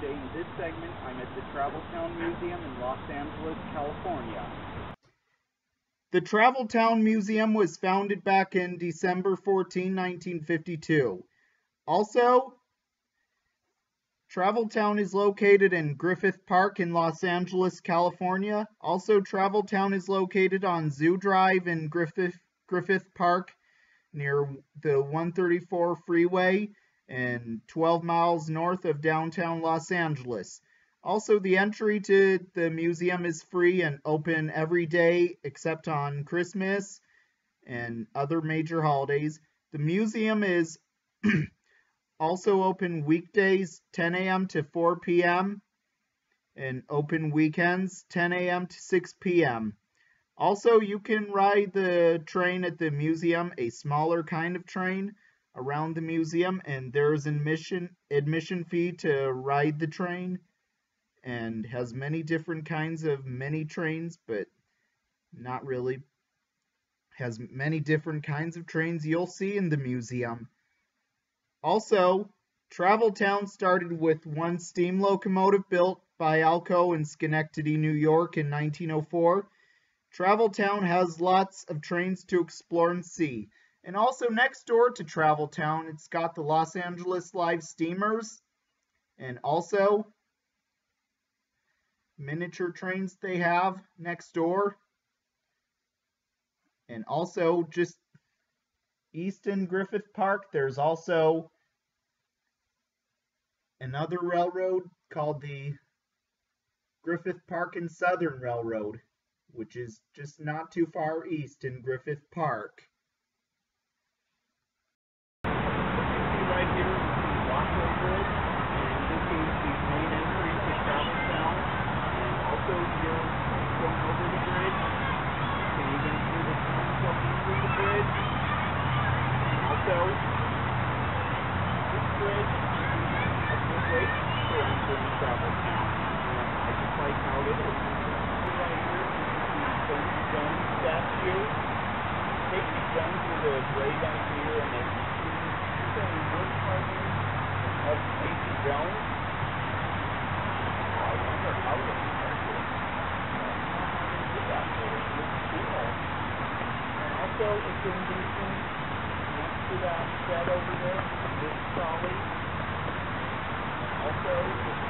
today in this segment, I'm at the Travel Town Museum in Los Angeles, California. The Travel Town Museum was founded back in December 14, 1952. Also, Travel Town is located in Griffith Park in Los Angeles, California. Also, Travel Town is located on Zoo Drive in Griffith, Griffith Park near the 134 freeway and 12 miles north of downtown Los Angeles. Also, the entry to the museum is free and open every day except on Christmas and other major holidays. The museum is also open weekdays 10 a.m. to 4 p.m. and open weekends 10 a.m. to 6 p.m. Also, you can ride the train at the museum, a smaller kind of train around the museum, and there's an admission admission fee to ride the train, and has many different kinds of mini trains, but not really. Has many different kinds of trains you'll see in the museum. Also, Travel Town started with one steam locomotive built by Alco in Schenectady, New York in 1904 Travel Town has lots of trains to explore and see. And also next door to Travel Town, it's got the Los Angeles Live Steamers and also miniature trains they have next door. And also just east in Griffith Park, there's also another railroad called the Griffith Park and Southern Railroad which is just not too far east in Griffith Park. Right here, Rockaway Bridge, and this is the main entry to Travel Town. And also here, going over the bridge, you can even hear the sound coming through the bridge. Also, this bridge is a good way to enter Travel Town. And I just like how it is. Right here, Casey Jones statue. Casey Jones is a great engineer and a very wood carving of Casey Jones. I wonder how. And also, it's in Houston, next to that shed over there, this trolley. Also, it's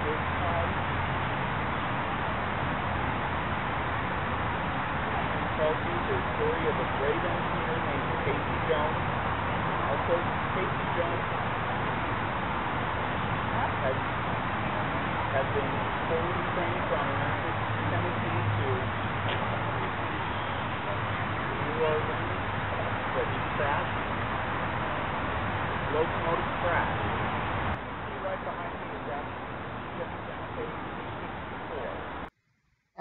this side. tells you story of a great engineer named Casey Jones. Also, Casey Jones has, has been fully trained from Tennessee to New Orleans, but he crashed. Locomotive crashed. See right behind me is that Santa Fe 64.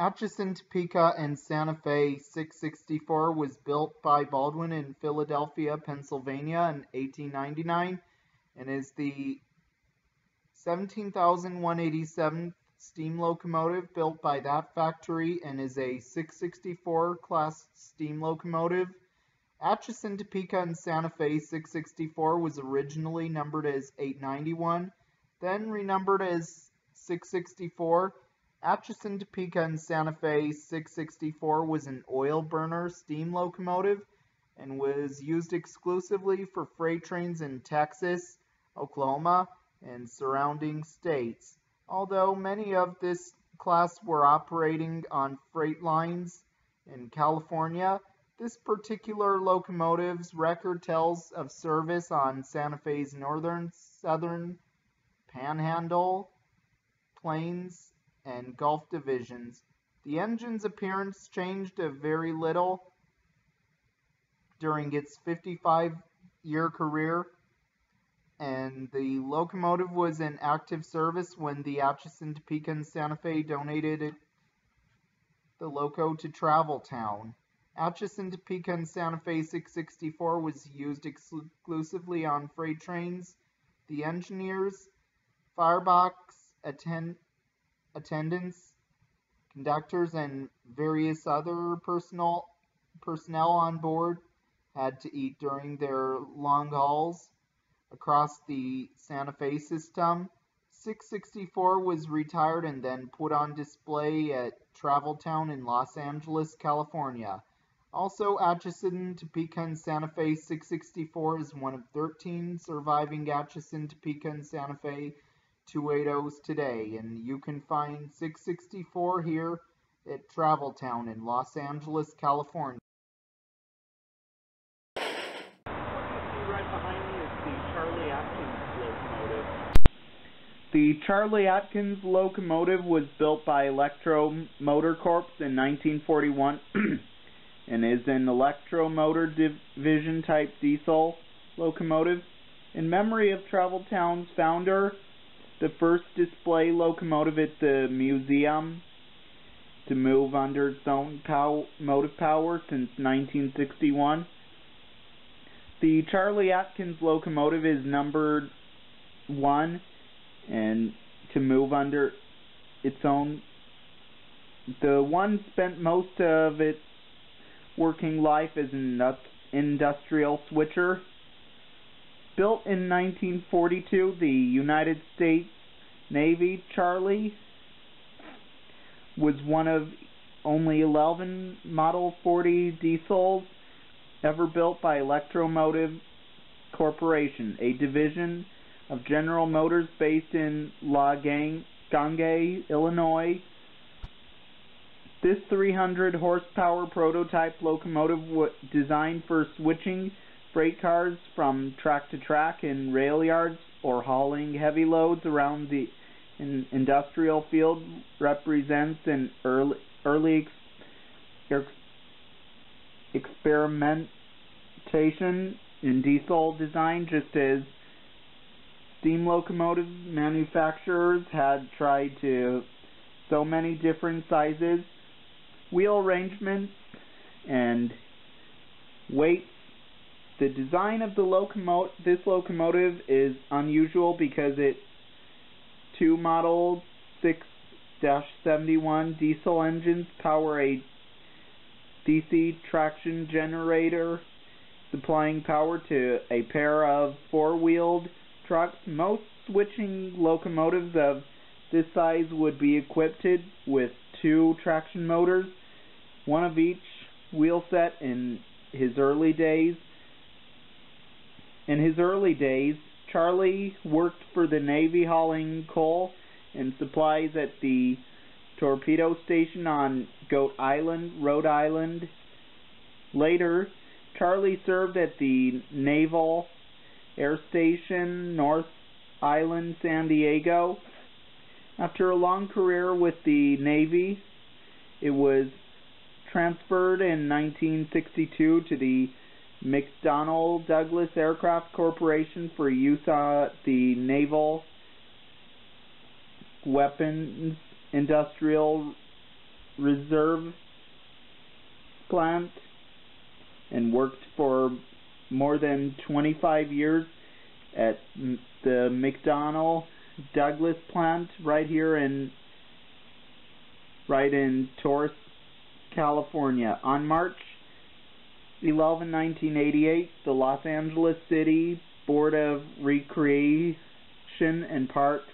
Atchison, Topeka, and Santa Fe 664 was built by Baldwin in Philadelphia, Pennsylvania in 1899 and is the 17,187th steam locomotive built by that factory and is a 664 class steam locomotive. Atchison, Topeka, and Santa Fe 664 was originally numbered as 891, then renumbered as 664 Atchison, Topeka, and Santa Fe 664 was an oil burner steam locomotive and was used exclusively for freight trains in Texas, Oklahoma, and surrounding states. Although many of this class were operating on freight lines in California, this particular locomotive's record tells of service on Santa Fe's northern, southern, panhandle, plains, and Gulf divisions. The engine's appearance changed a very little during its 55-year career, and the locomotive was in active service when the Atchison, Topeka, and Santa Fe donated it, the loco to Travel Town. Atchison, Topeka, and Santa Fe 664 was used exclusively on freight trains. The engineers, firebox attend attendants, conductors, and various other personnel personnel on board had to eat during their long hauls across the Santa Fe system. 664 was retired and then put on display at Traveltown in Los Angeles, California. Also, Atchison, Topeka, and Santa Fe 664 is one of 13 surviving Atchison, Topeka, and Santa Fe 280s today, and you can find 664 here at Travel Town in Los Angeles, California. The Charlie Atkins locomotive. Was built by Electro Motor Corps in 1941 and is an electromotor division type diesel locomotive. In memory of Travel Town's founder, the first display locomotive at the museum to move under its own pow motive power since 1961. The Charlie Atkins locomotive is numbered 1 and to move under its own. The one spent most of its working life as an industrial switcher. Built in 1942, the United States Navy Charlie was one of only 11 Model 40 diesels ever built by Electromotive Corporation, a division of General Motors based in La Grange, Illinois. This 300 horsepower prototype locomotive was designed for switching freight cars from track to track in rail yards or hauling heavy loads around the industrial field represents an early, early ex experimentation in diesel design just as steam locomotive manufacturers had tried to so many different sizes wheel arrangements, and weights. The design of the locomotive, this locomotive is unusual because its two model 6-71 diesel engines power a DC traction generator supplying power to a pair of four-wheeled trucks. Most switching locomotives of this size would be equipped with two traction motors one of each wheel set in his early days. In his early days, Charlie worked for the Navy hauling coal and supplies at the torpedo station on Goat Island, Rhode Island. Later, Charlie served at the Naval Air Station, North Island, San Diego. After a long career with the Navy, it was transferred in 1962 to the McDonnell Douglas Aircraft Corporation for use at the Naval Weapons Industrial Reserve Plant and worked for more than 25 years at the McDonnell Douglas plant right here in right in Torrance California. On March 11, 1988, the Los Angeles City Board of Recreation and Parks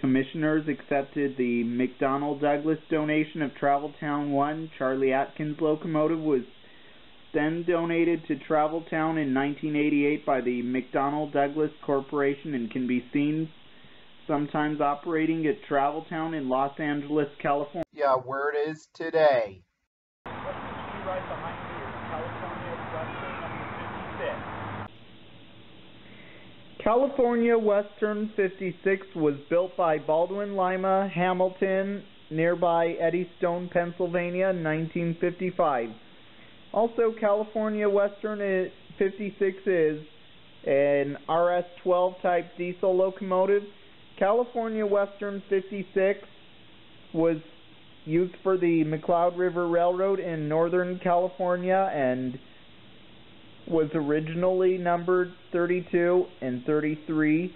Commissioners accepted the McDonnell Douglas donation of Traveltown 1. Charlie Atkins locomotive was then donated to Traveltown in 1988 by the McDonnell Douglas Corporation and can be seen sometimes operating at Traveltown in Los Angeles, California. Yeah, where it is today. Right behind me is California California Western 56. Was built by Baldwin Lima Hamilton nearby Eddystone, Pennsylvania in 1955. Also, California Western 56 is an RS-12 type diesel locomotive California Western 56 was used for the McCloud River Railroad in Northern California and was originally numbered 32 and 33.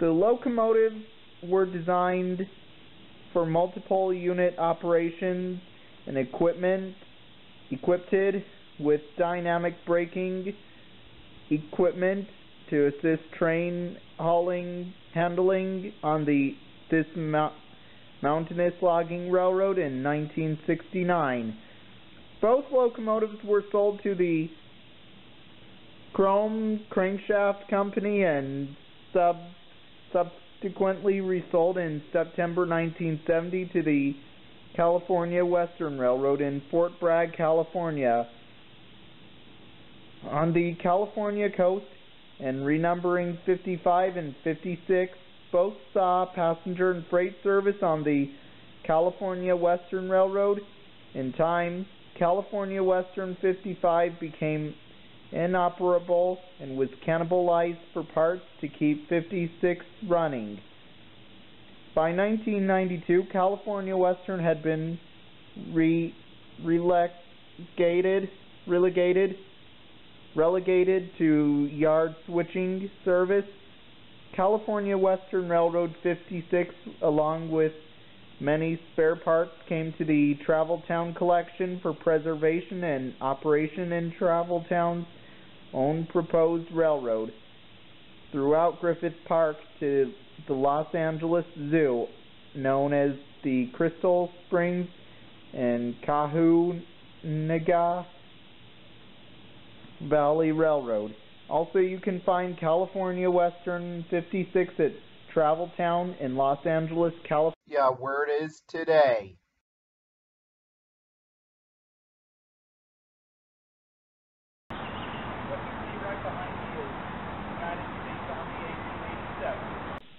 The locomotives were designed for multiple unit operations and equipment equipped with dynamic braking equipment to assist train hauling handling on the this mount, mountainous logging railroad in 1969. Both locomotives were sold to the Chrome Crankshaft Company and sub subsequently resold in September 1970 to the California Western Railroad in Fort Bragg, California. On the California coast and renumbering 55 and 56 both saw passenger and freight service on the California Western Railroad. In time, California Western 55 became inoperable and was cannibalized for parts to keep 56 running. By 1992, California Western had been re relegated, relegated, relegated to yard switching service. California Western Railroad 56, along with many spare parts, came to the Travel Town collection for preservation and operation in Travel Town's own proposed railroad throughout Griffith Park to the Los Angeles Zoo, known as the Crystal Springs and Cahuenga Valley Railroad. Also, you can find California Western 56 at Travel Town in Los Angeles, California. Where it is today.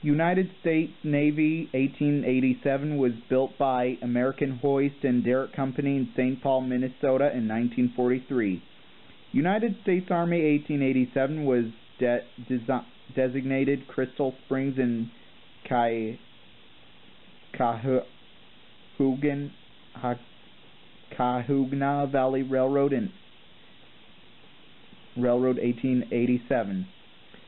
United States Navy 1887 was built by American Hoist and Derrick Company in St. Paul, Minnesota in 1943. United States Army 1887 was de designated Crystal Springs in Cahugan, Cahuenga Valley Railroad in Railroad 1887.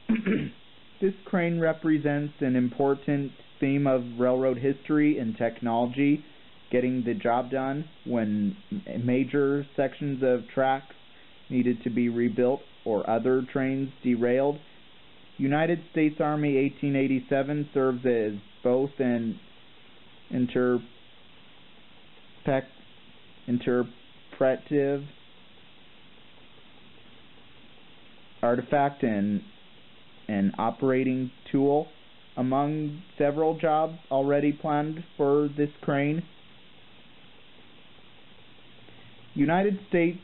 this crane represents an important theme of railroad history and technology, getting the job done when major sections of tracks needed to be rebuilt or other trains derailed. United States Army 1887 serves as both an interpretive artifact and an operating tool. Among several jobs already planned for this crane, United States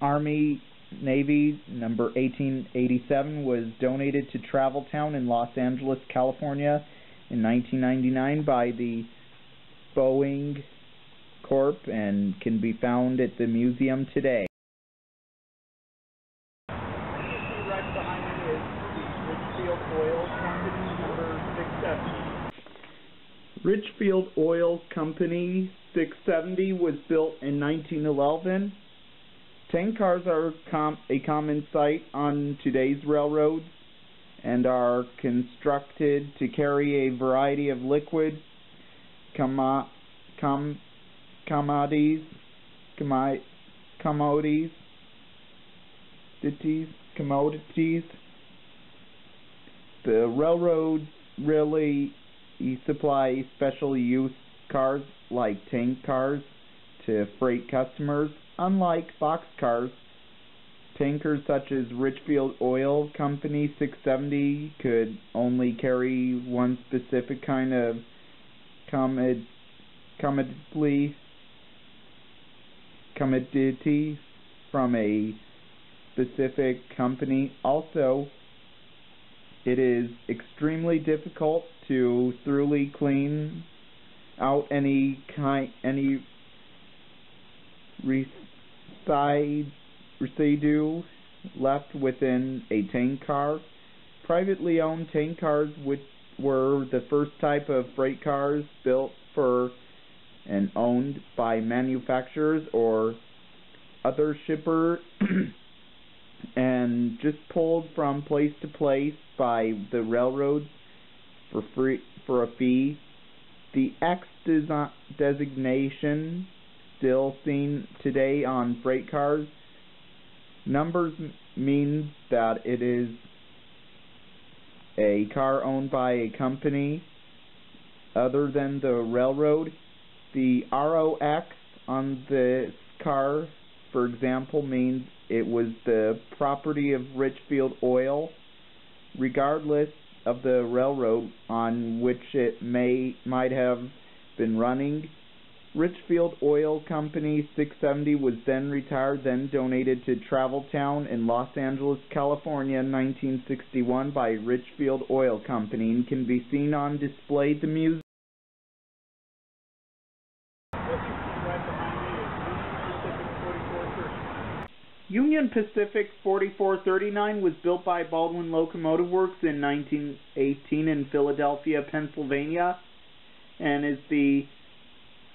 Army Navy number 1887 was donated to Travel Town in Los Angeles, California in 1999 by the Boeing Corp and can be found at the museum today. Richfield Oil Company number 670. Richfield Oil Company 670 was built in 1911 Tank cars are com a common sight on today's railroads and are constructed to carry a variety of liquid commo com commodities, commi commodities, commodities. The railroads really supply special use cars like tank cars to freight customers Unlike boxcars, tankers such as Richfield Oil Company 670 could only carry one specific kind of commodity commodity from a specific company. Also, it is extremely difficult to thoroughly clean out any kind any residue left within a tank car. Privately owned tank cars which were the first type of freight cars built for and owned by manufacturers or other shipper and just pulled from place to place by the railroads for free for a fee. The X designation still seen today on freight cars. Numbers mean that it is a car owned by a company other than the railroad. The ROX on this car, for example, means it was the property of Richfield Oil. Regardless of the railroad on which it may might have been running, Richfield Oil Company 670 was then retired, then donated to Travel Town in Los Angeles, California in 1961 by Richfield Oil Company and can be seen on display at the museum. Union Pacific 4439 was built by Baldwin Locomotive Works in 1918 in Philadelphia, Pennsylvania, and is the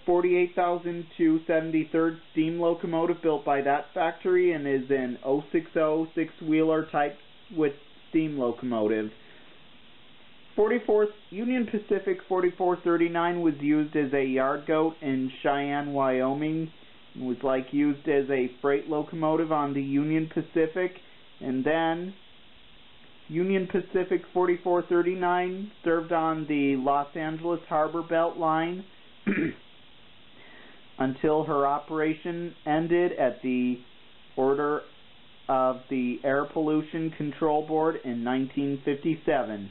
48,273rd steam locomotive built by that factory and is an 060 six-wheeler type with steam locomotive. 44th Union Pacific 4439 was used as a yard goat in Cheyenne, Wyoming. It was like used as a freight locomotive on the Union Pacific and then Union Pacific 4439 served on the Los Angeles Harbor Belt line until her operation ended at the order of the Air Pollution Control Board in 1957.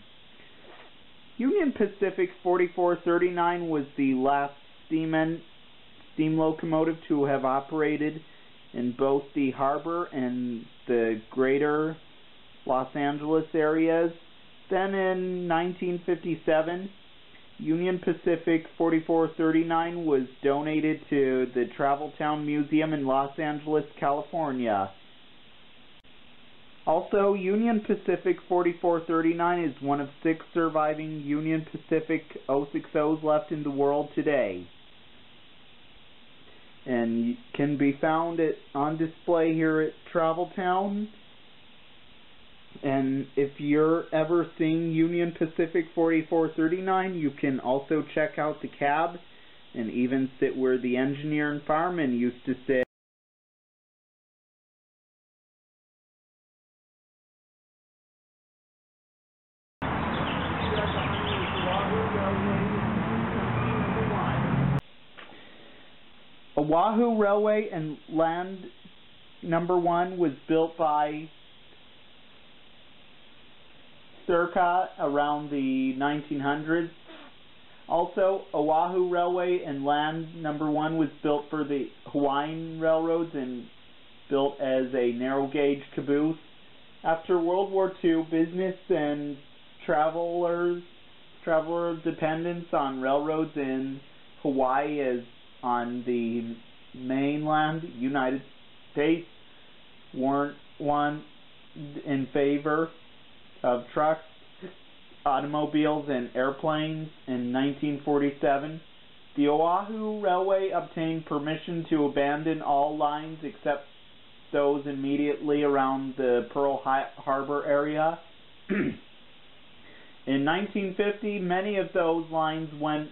Union Pacific 4439 was the last steam, steam locomotive to have operated in both the harbor and the greater Los Angeles areas. Then in 1957, Union Pacific 4439 was donated to the Travel Town Museum in Los Angeles, California. Also, Union Pacific 4439 is one of six surviving Union Pacific 060s left in the world today. And can be found at, on display here at Travel Town and if you're ever seeing Union Pacific 4439, you can also check out the cab and even sit where the engineer and fireman used to sit. Oahu Railway and Land Number One was built by circa around the 1900s. Also, Oahu Railway and Land Number One was built for the Hawaiian Railroads and built as a narrow gauge caboose. After World War II, business and travelers traveler dependence on railroads in Hawaii as on the mainland United States weren't one in favor of trucks, automobiles, and airplanes in 1947. The Oahu Railway obtained permission to abandon all lines except those immediately around the Pearl Harbor area. In 1950, many of those lines went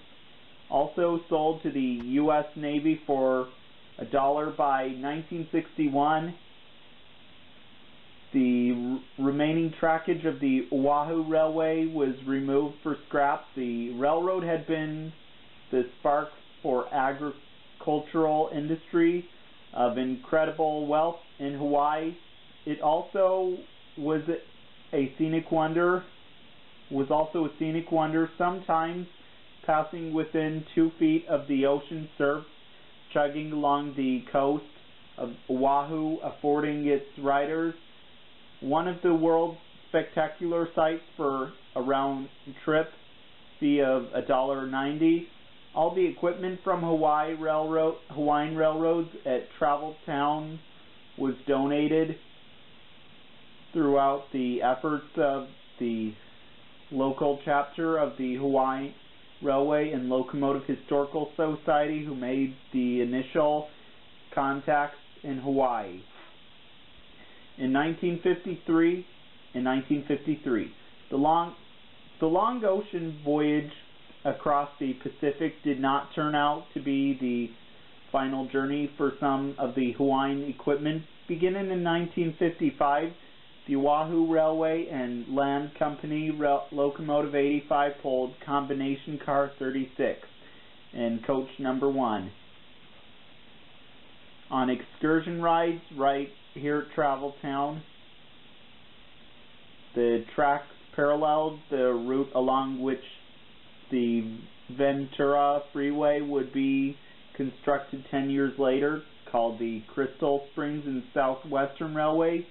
also sold to the U.S. Navy for a dollar by 1961 the remaining trackage of the Oahu Railway was removed for scrap. The railroad had been the spark for agricultural industry of incredible wealth in Hawaii. It also was a scenic wonder, was also a scenic wonder, sometimes passing within two feet of the ocean surf, chugging along the coast of Oahu, affording its riders one of the world's spectacular sites for a round trip fee of $1.90. All the equipment from Hawaii Railroad, Hawaiian Railroads at Travel Town was donated throughout the efforts of the local chapter of the Hawaii Railway and Locomotive Historical Society who made the initial contacts in Hawaii in 1953 and 1953. The long, the long ocean voyage across the Pacific did not turn out to be the final journey for some of the Hawaiian equipment. Beginning in 1955, the Oahu Railway and Land Company Locomotive 85 pulled combination car 36 and coach number 1. On excursion rides right here at Travel Town, the tracks paralleled the route along which the Ventura Freeway would be constructed 10 years later, called the Crystal Springs and Southwestern Railway.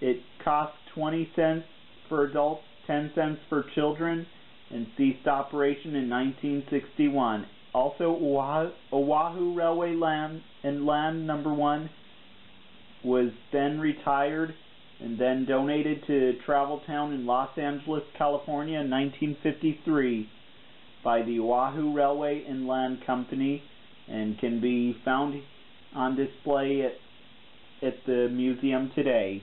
It cost 20 cents for adults, 10 cents for children, and ceased operation in 1961. Also, Oahu, Oahu Railway Land and Land Number 1 was then retired and then donated to Travel Town in Los Angeles, California in 1953 by the Oahu Railway and Land Company and can be found on display at, at the museum today.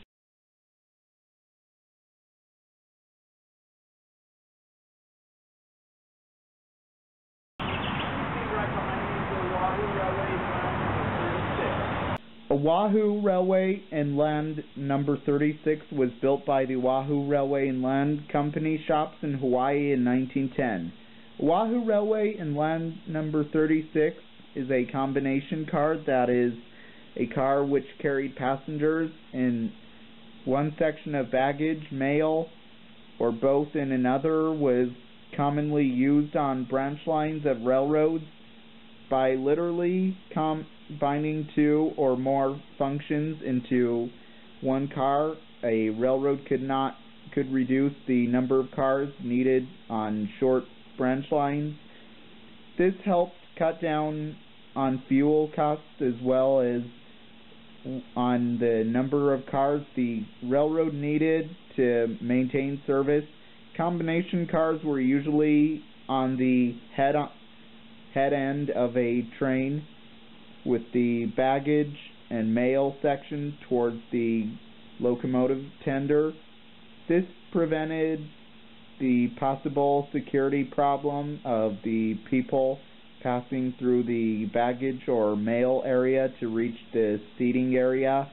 Oahu Railway and Land Number 36 was built by the Oahu Railway and Land Company shops in Hawaii in 1910. Oahu Railway and Land Number 36 is a combination car that is a car which carried passengers in one section of baggage, mail, or both in another was commonly used on branch lines of railroads by literally combining two or more functions into one car. A railroad could not could reduce the number of cars needed on short branch lines. This helped cut down on fuel costs as well as on the number of cars the railroad needed to maintain service. Combination cars were usually on the head head end of a train with the baggage and mail section towards the locomotive tender. This prevented the possible security problem of the people passing through the baggage or mail area to reach the seating area.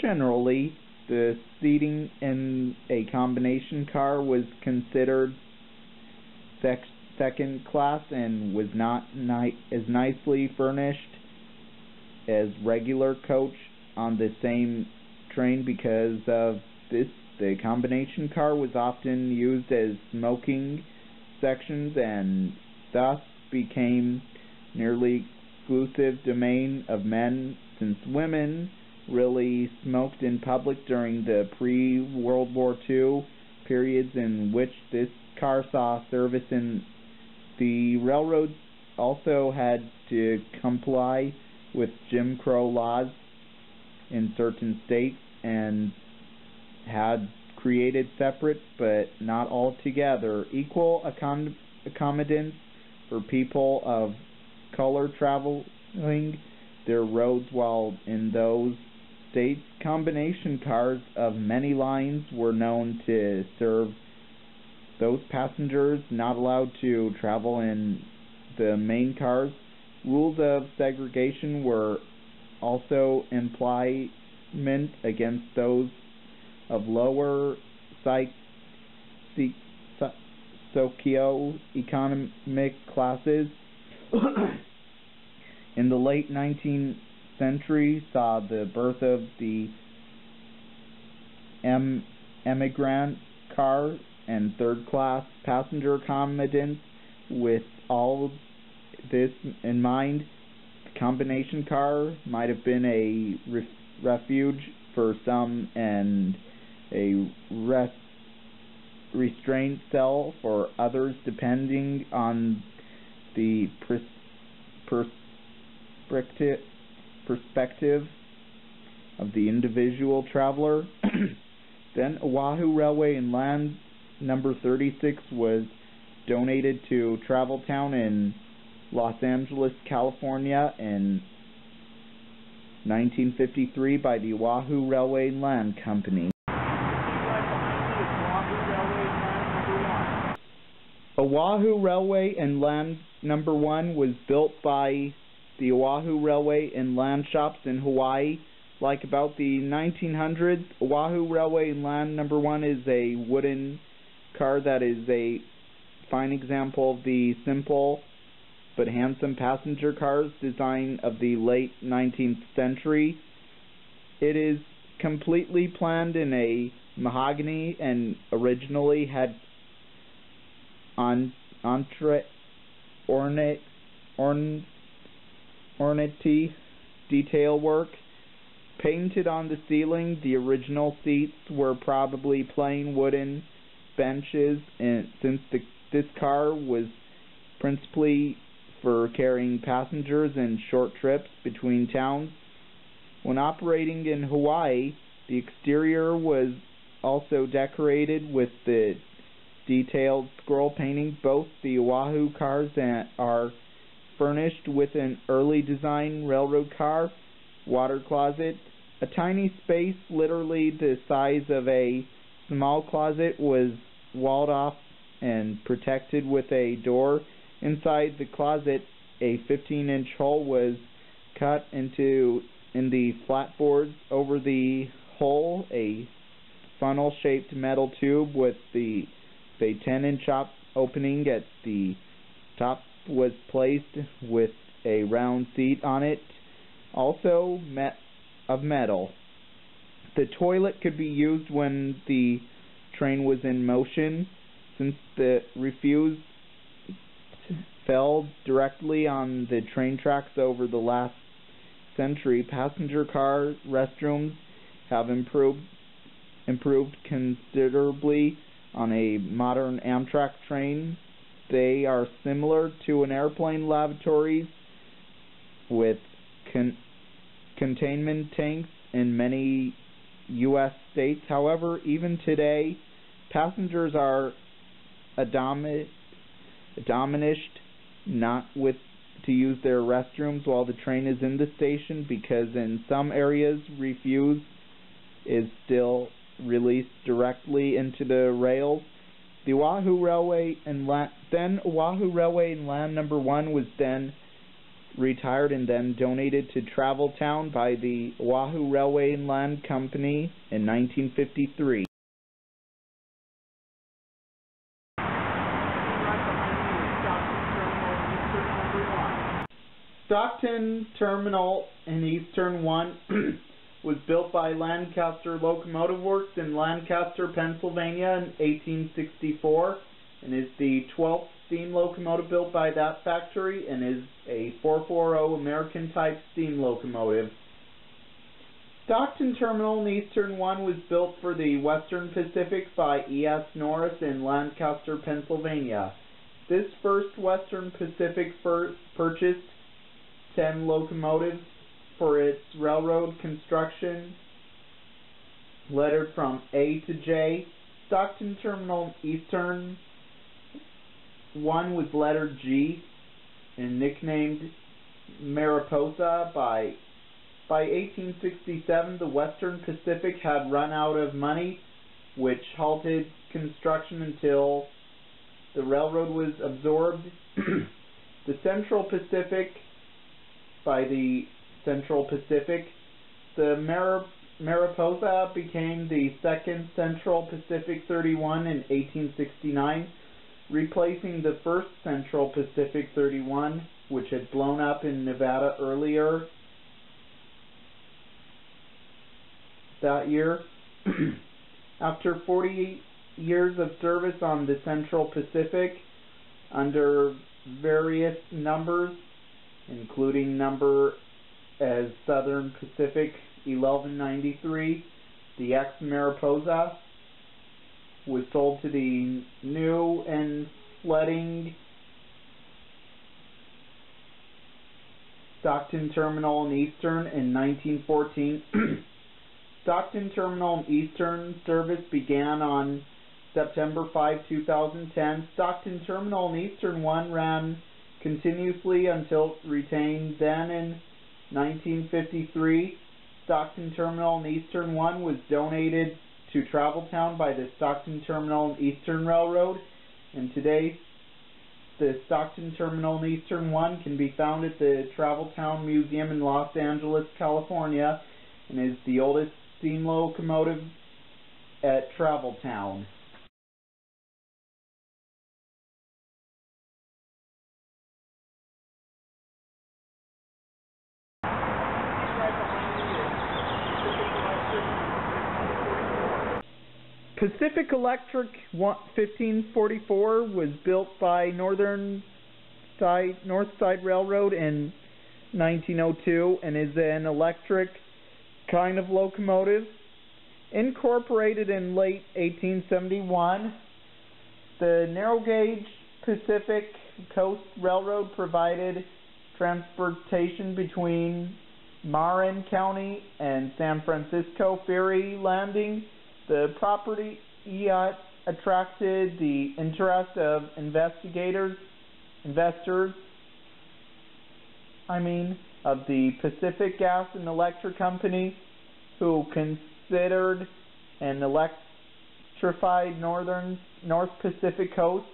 Generally, the seating in a combination car was considered sec second class and was not ni as nicely furnished as regular coach on the same train because of this. The combination car was often used as smoking sections and thus became nearly exclusive domain of men since women really smoked in public during the pre-World War II periods in which this car saw service in the railroads also had to comply with Jim Crow laws in certain states and had created separate but not altogether equal accom accommodations for people of color traveling their roads while in those states combination cars of many lines were known to serve those passengers not allowed to travel in the main cars. Rules of segregation were also implement against those of lower psych socioeconomic classes in the late 19th century saw the birth of the em emigrant car and third class passenger accommodations with all this in mind the combination car might have been a ref refuge for some and a rest restraint cell for others depending on the pers perspective perspective of the individual traveler. then Oahu Railway and Land number 36 was donated to Travel Town in Los Angeles, California in 1953 by the Oahu Railway and Land Company. Oahu Railway and Land number one was built by the Oahu Railway and Land Shops in Hawaii. Like about the 1900s, Oahu Railway and Land number one is a wooden car that is a fine example of the simple but handsome passenger cars design of the late 19th century. It is completely planned in a mahogany and originally had on entre ornate orn ornate detail work painted on the ceiling. The original seats were probably plain wooden benches, and since the this car was principally for carrying passengers and short trips between towns. When operating in Hawaii, the exterior was also decorated with the detailed scroll painting. Both the Oahu cars are furnished with an early design railroad car, water closet, a tiny space, literally the size of a small closet, was walled off and protected with a door. Inside the closet, a 15-inch hole was cut into in the flat boards over the hole. A funnel-shaped metal tube with the a 10-inch opening at the top was placed with a round seat on it, also met of metal. The toilet could be used when the train was in motion since the refuse fell directly on the train tracks over the last century, passenger car restrooms have improved improved considerably on a modern Amtrak train. They are similar to an airplane lavatories with con containment tanks in many U.S. states. However, even today, passengers are admonished not with to use their restrooms while the train is in the station because in some areas refuse is still released directly into the rails. The Oahu Railway and La then Oahu Railway and Land Number One was then retired and then donated to Travel Town by the Oahu Railway and Land Company in 1953. Stockton Terminal in Eastern 1 was built by Lancaster Locomotive Works in Lancaster, Pennsylvania in 1864 and is the 12th steam locomotive built by that factory and is a 440 American type steam locomotive. Stockton Terminal in Eastern 1 was built for the Western Pacific by E.S. Norris in Lancaster, Pennsylvania. This first Western Pacific first purchased 10 locomotives for its railroad construction, lettered from A to J. Stockton Terminal Eastern 1 was letter G and nicknamed Mariposa by by 1867 the Western Pacific had run out of money which halted construction until the railroad was absorbed. the Central Pacific by the Central Pacific. The Mar Mariposa became the second Central Pacific 31 in 1869, replacing the first Central Pacific 31, which had blown up in Nevada earlier that year. After 40 years of service on the Central Pacific under various numbers, including number as Southern Pacific 1193. The ex Mariposa was sold to the new and flooding Stockton Terminal in Eastern in 1914. Stockton Terminal in Eastern service began on September 5, 2010. Stockton Terminal in Eastern 1 ran continuously until retained. Then in 1953, Stockton Terminal and Eastern 1 was donated to Travel Town by the Stockton Terminal and Eastern Railroad, and today the Stockton Terminal and Eastern One can be found at the Travel Town Museum in Los Angeles, California, and is the oldest steam locomotive at Travel Town. Right behind me is Pacific Electric 1544. 1544 was built by Northern Side North Side Railroad in 1902 and is an electric kind of locomotive. Incorporated in late 1871, the narrow gauge Pacific Coast Railroad provided transportation between Marin County and San Francisco ferry landing. The property attracted the interest of investigators, investors, I mean, of the Pacific Gas and Electric Company, who considered an electrified northern North Pacific coast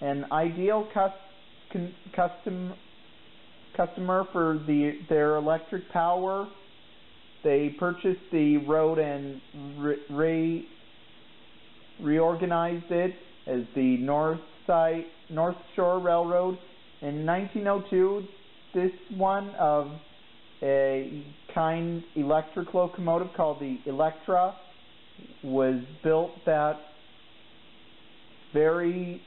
an ideal custom customer for the their electric power. They purchased the road and re, re, reorganized it as the North Side North Shore Railroad. In 1902, this one of a kind electric locomotive called the Electra was built that very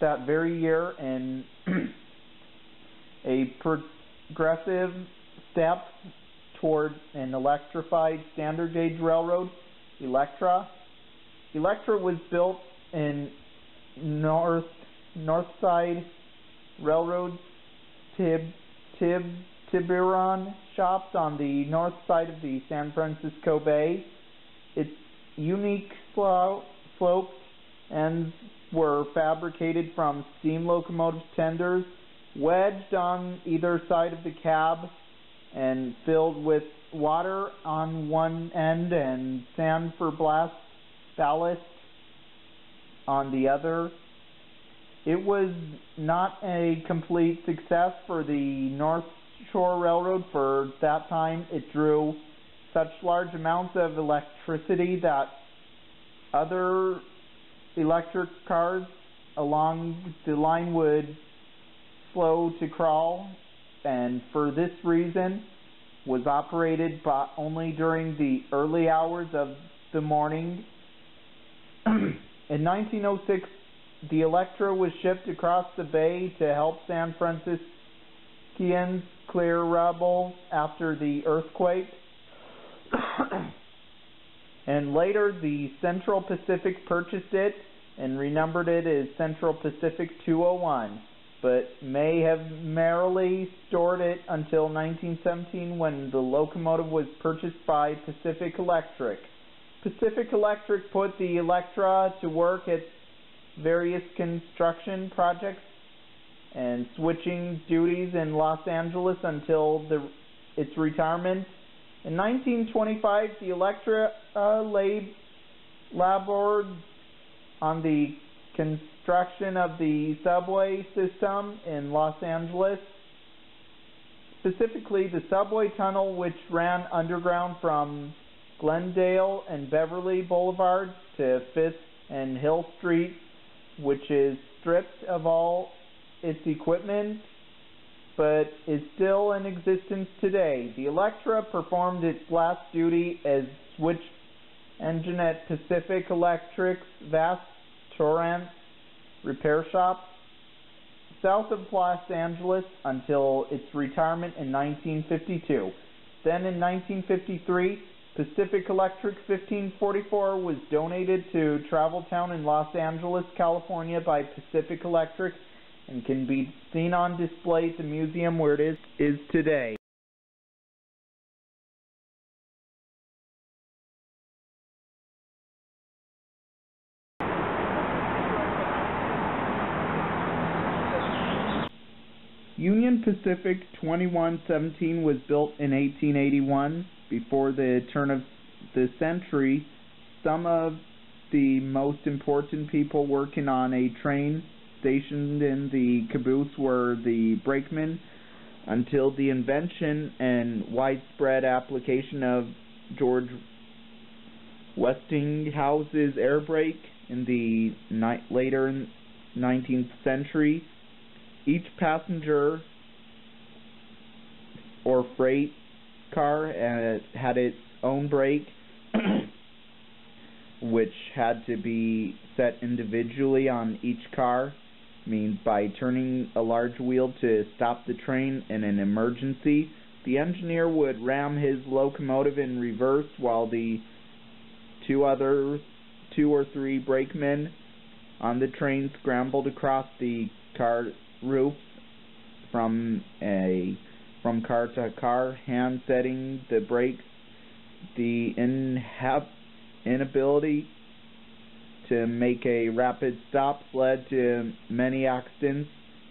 that very year and a progressive step toward an electrified standard gauge railroad, Electra. Electra was built in North North Side Railroad Tib Tib Tiburon shops on the north side of the San Francisco Bay. Its unique slope, sloped ends were fabricated from steam locomotive tenders wedged on either side of the cab and filled with water on one end and sand for blast ballast on the other. It was not a complete success for the North Shore Railroad for that time. It drew such large amounts of electricity that other electric cars along the line would slow to crawl and for this reason was operated by only during the early hours of the morning. In 1906, the Electra was shipped across the bay to help San Franciscans clear rubble after the earthquake. and later, the Central Pacific purchased it and renumbered it as Central Pacific 201 but may have merely stored it until 1917 when the locomotive was purchased by Pacific Electric. Pacific Electric put the Electra to work at various construction projects and switching duties in Los Angeles until the, its retirement. In 1925, the Electra uh, labored on the construction of the subway system in Los Angeles, specifically the subway tunnel which ran underground from Glendale and Beverly Boulevard to Fifth and Hill Street, which is stripped of all its equipment but is still in existence today. The Electra performed its last duty as switch engine at Pacific Electric's vast Torrance repair shop south of Los Angeles until its retirement in 1952. Then in 1953, Pacific Electric 1544 was donated to Travel Town in Los Angeles, California by Pacific Electric and can be seen on display at the museum where it is, is today. Union Pacific 2117 was built in 1881. Before the turn of the century, some of the most important people working on a train stationed in the caboose were the brakemen until the invention and widespread application of George Westinghouse's air brake in the later 19th century. Each passenger or freight car had, had its own brake, which had to be set individually on each car. I mean, by turning a large wheel to stop the train in an emergency, the engineer would ram his locomotive in reverse while the two other two or three brakemen on the train scrambled across the car roof from a from car to car, hand setting the brakes. The inhab- inability to make a rapid stop led to many accidents.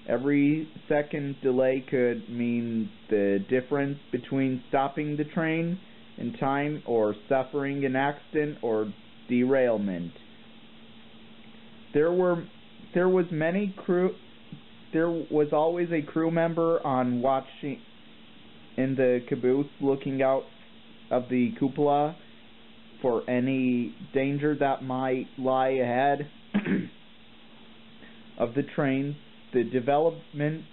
Every second delay could mean the difference between stopping the train in time or suffering an accident or derailment. There were there was many crew there was always a crew member on watching in the caboose looking out of the cupola for any danger that might lie ahead of the train. The development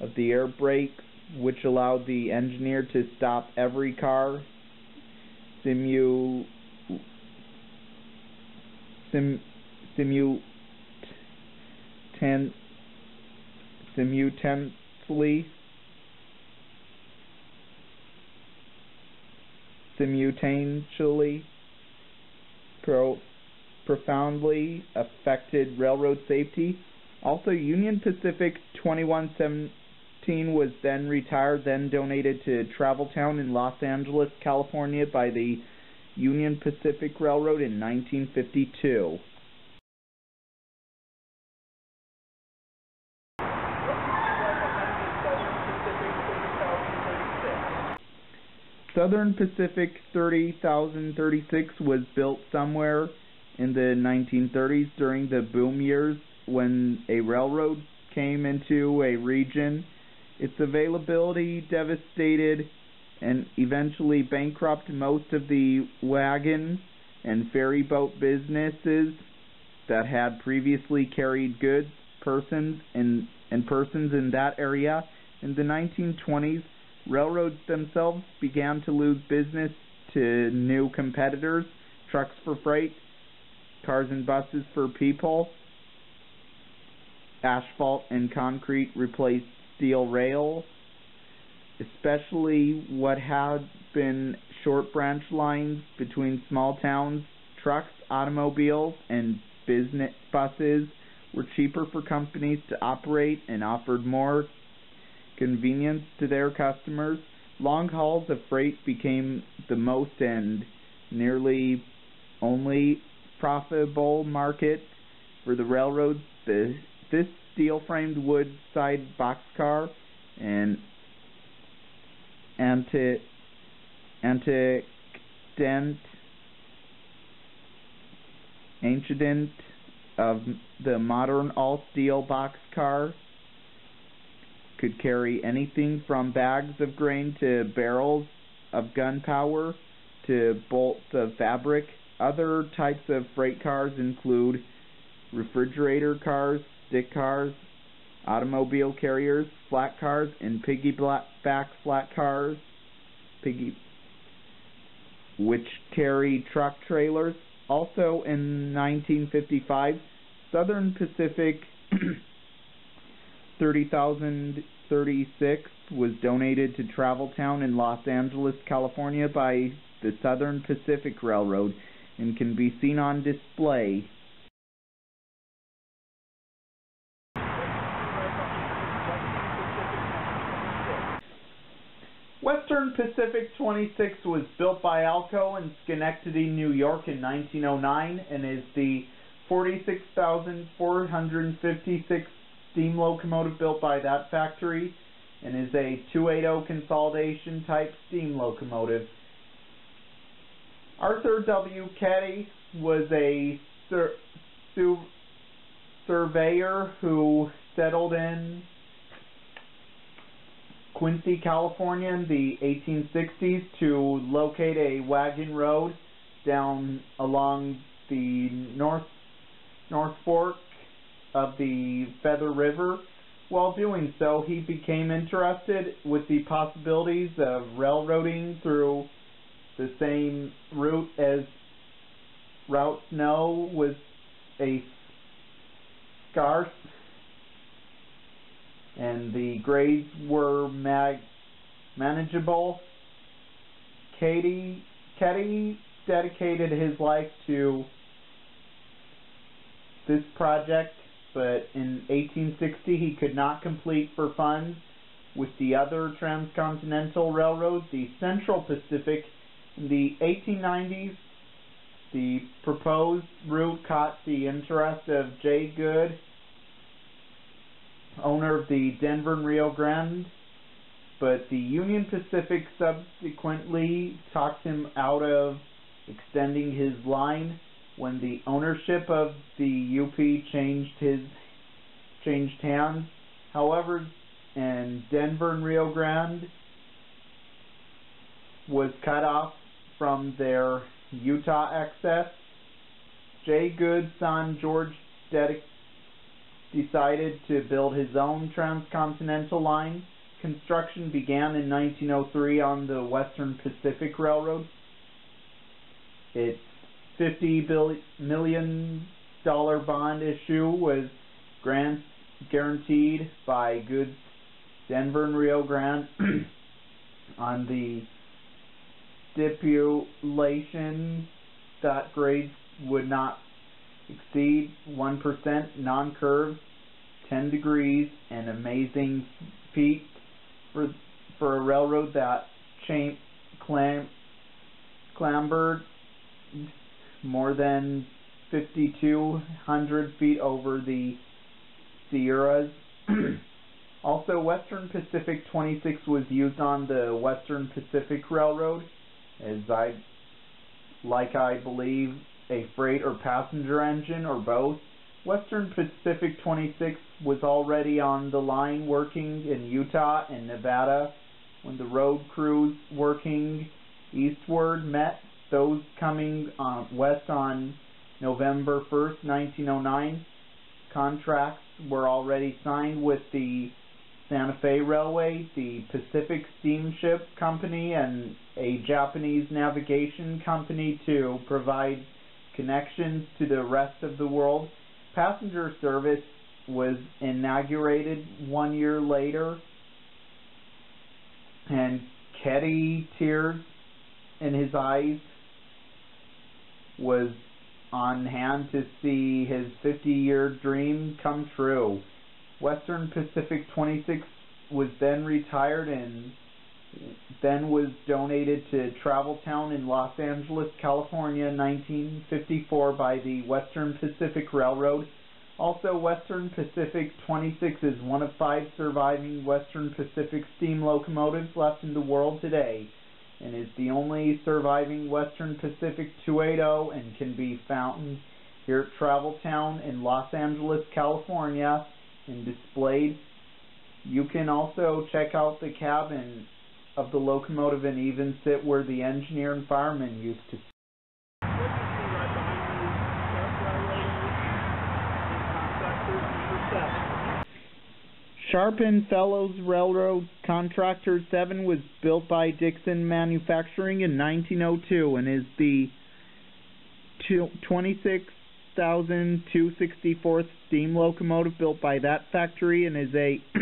of the air brakes, which allowed the engineer to stop every car, simu, sim, simu, ten, simultaneously simultaneously pro, profoundly affected railroad safety. Also, Union Pacific 2117 was then retired, then donated to Traveltown in Los Angeles, California by the Union Pacific Railroad in 1952. Southern Pacific 30,036 was built somewhere in the 1930s during the boom years when a railroad came into a region. Its availability devastated and eventually bankrupted most of the wagon and ferry boat businesses that had previously carried goods, persons, and, and persons in that area. In the 1920s, Railroads themselves began to lose business to new competitors, trucks for freight, cars and buses for people. Asphalt and concrete replaced steel rail, especially what had been short branch lines between small towns. Trucks, automobiles, and business buses were cheaper for companies to operate and offered more convenience to their customers, long hauls of freight became the most and nearly only profitable market for the railroads. The, this steel-framed wood side boxcar and anti antecedent ancient of the modern all-steel boxcar could carry anything from bags of grain to barrels of gunpowder to bolts of fabric. Other types of freight cars include refrigerator cars, stick cars, automobile carriers, flat cars, and piggyback flat cars, piggy, which carry truck trailers. Also in 1955, Southern Pacific 30,036 was donated to Traveltown in Los Angeles, California by the Southern Pacific Railroad and can be seen on display. Western Pacific 26 was built by Alco in Schenectady, New York in 1909 and is the 46,456 steam locomotive built by that factory and is a 280 consolidation type steam locomotive. Arthur W. Keddie was a surveyor who settled in Quincy, California in the 1860s to locate a wagon road down along the north North Fork of the Feather River. While doing so, he became interested with the possibilities of railroading through the same route as Route Snow was a scarce and the grades were manageable. Katie Keddie dedicated his life to this project, but in 1860 he could not complete for funds with the other transcontinental railroads, the Central Pacific. In the 1890s, the proposed route caught the interest of Jay Gould, owner of the Denver and Rio Grande, but the Union Pacific subsequently talked him out of extending his line when the ownership of the UP changed his changed hands. However, and Denver and Rio Grande was cut off from their Utah access. Jay Gould's son George dedic- decided to build his own transcontinental line. Construction began in 1903 on the Western Pacific Railroad. Its 50 billion million dollar bond issue was grant guaranteed by Gould Denver and Rio Grande on the stipulation that grades would not exceed 1% non-curve 10 degrees an amazing feat for for a railroad that chain clam clambered more than 5200 feet over the Sierras also Western Pacific 26 was used on the Western Pacific Railroad as I like I believe a freight or passenger engine or both. Western Pacific 26 was already on the line working in Utah and Nevada when the road crews working eastward met those coming uh, west on November 1st, 1909. Contracts were already signed with the Santa Fe Railway, the Pacific Steamship Company, and a Japanese navigation company to provide connections to the rest of the world. Passenger service was inaugurated one year later, and Keddie tears in his eyes was on hand to see his 50 year dream come true. Western Pacific 26 was then retired and then was donated to Travel Town in Los Angeles, California in 1954 by the Western Pacific Railroad. Also, Western Pacific 26 is one of five surviving Western Pacific steam locomotives left in the world today and is the only surviving Western Pacific 280 and can be found here at Travel Town in Los Angeles, California and displayed. You can also check out the cabin of the locomotive and even sit where the engineer and fireman used to sit. What you see right behind you, Sharp Railroad is contractor number seven. Sharp and Fellows Railroad Contractor 7 was built by Dickson Manufacturing in 1902 and is the 26,264th steam locomotive built by that factory and is a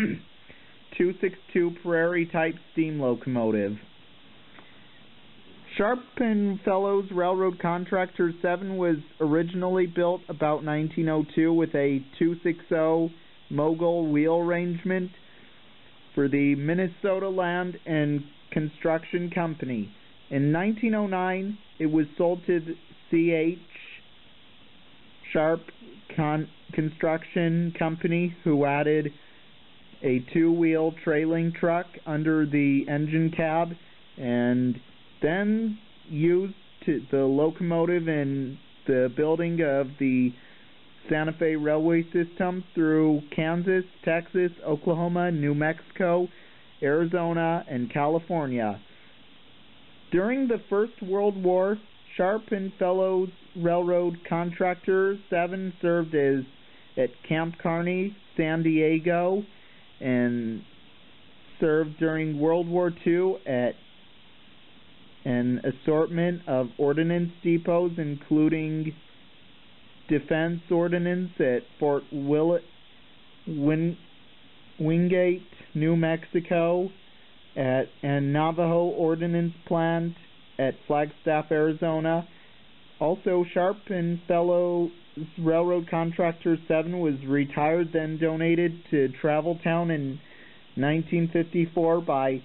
262 Prairie type steam locomotive. Sharp and Fellows Railroad Contractor 7 was originally built about 1902 with a 260 mogul wheel arrangement for the Minnesota Land and Construction Company. In 1909, it was sold to C.H. Sharp Con- Construction Company, who added a two-wheel trailing truck under the engine cab and then used the locomotive in the building of the Santa Fe railway system through Kansas, Texas, Oklahoma, New Mexico, Arizona, and California. During the First World War, Sharp and Fellows Railroad Contractor 7 served as at Camp Kearny, San Diego, and served during World War II at an assortment of ordnance depots, including Defense Ordnance at Fort Willett, Win, Wingate, New Mexico, at and Navajo Ordnance Plant at Flagstaff, Arizona. Also, Sharp and fellow Railroad Contractor 7 was retired, then donated to Travel Town in 1954 by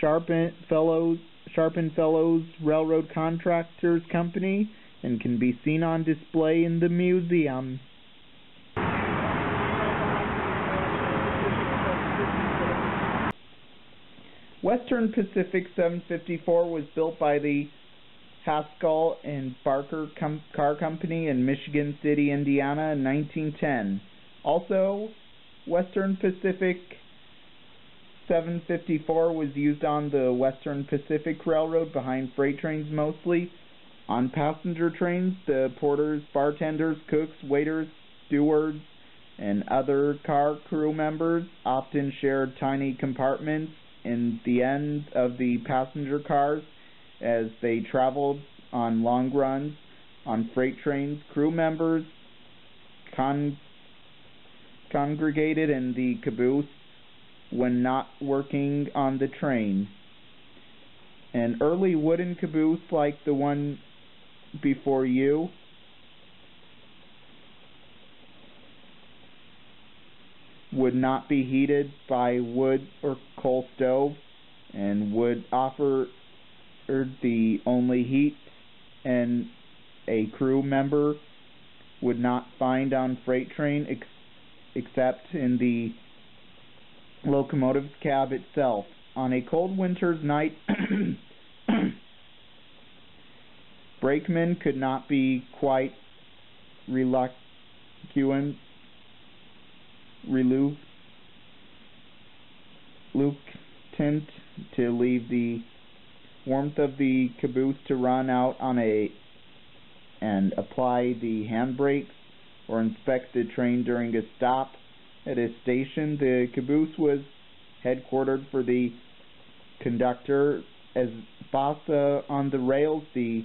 Sharp and Fellows, Sharp and Fellows Railroad Contractors Company and can be seen on display in the museum. Western Pacific 754 was built by the Haskell and Barker Com Car Company in Michigan City, Indiana in 1910. Also, Western Pacific 754 was used on the Western Pacific Railroad behind freight trains mostly. On passenger trains, the porters, bartenders, cooks, waiters, stewards, and other car crew members often shared tiny compartments in the ends of the passenger cars as they traveled on long runs on freight trains. Crew members con congregated in the caboose when not working on the train. An early wooden caboose like the one before you would not be heated by wood or coal stove and would offer the only heat and a crew member would not find on freight train ex except in the locomotive's cab itself. On a cold winter's night, brakemen could not be quite reluctant reluctant to leave the warmth of the caboose to run out on a and apply the handbrakes or inspect the train during a stop at a station. The caboose was headquartered for the conductor as boss uh, on the rails. The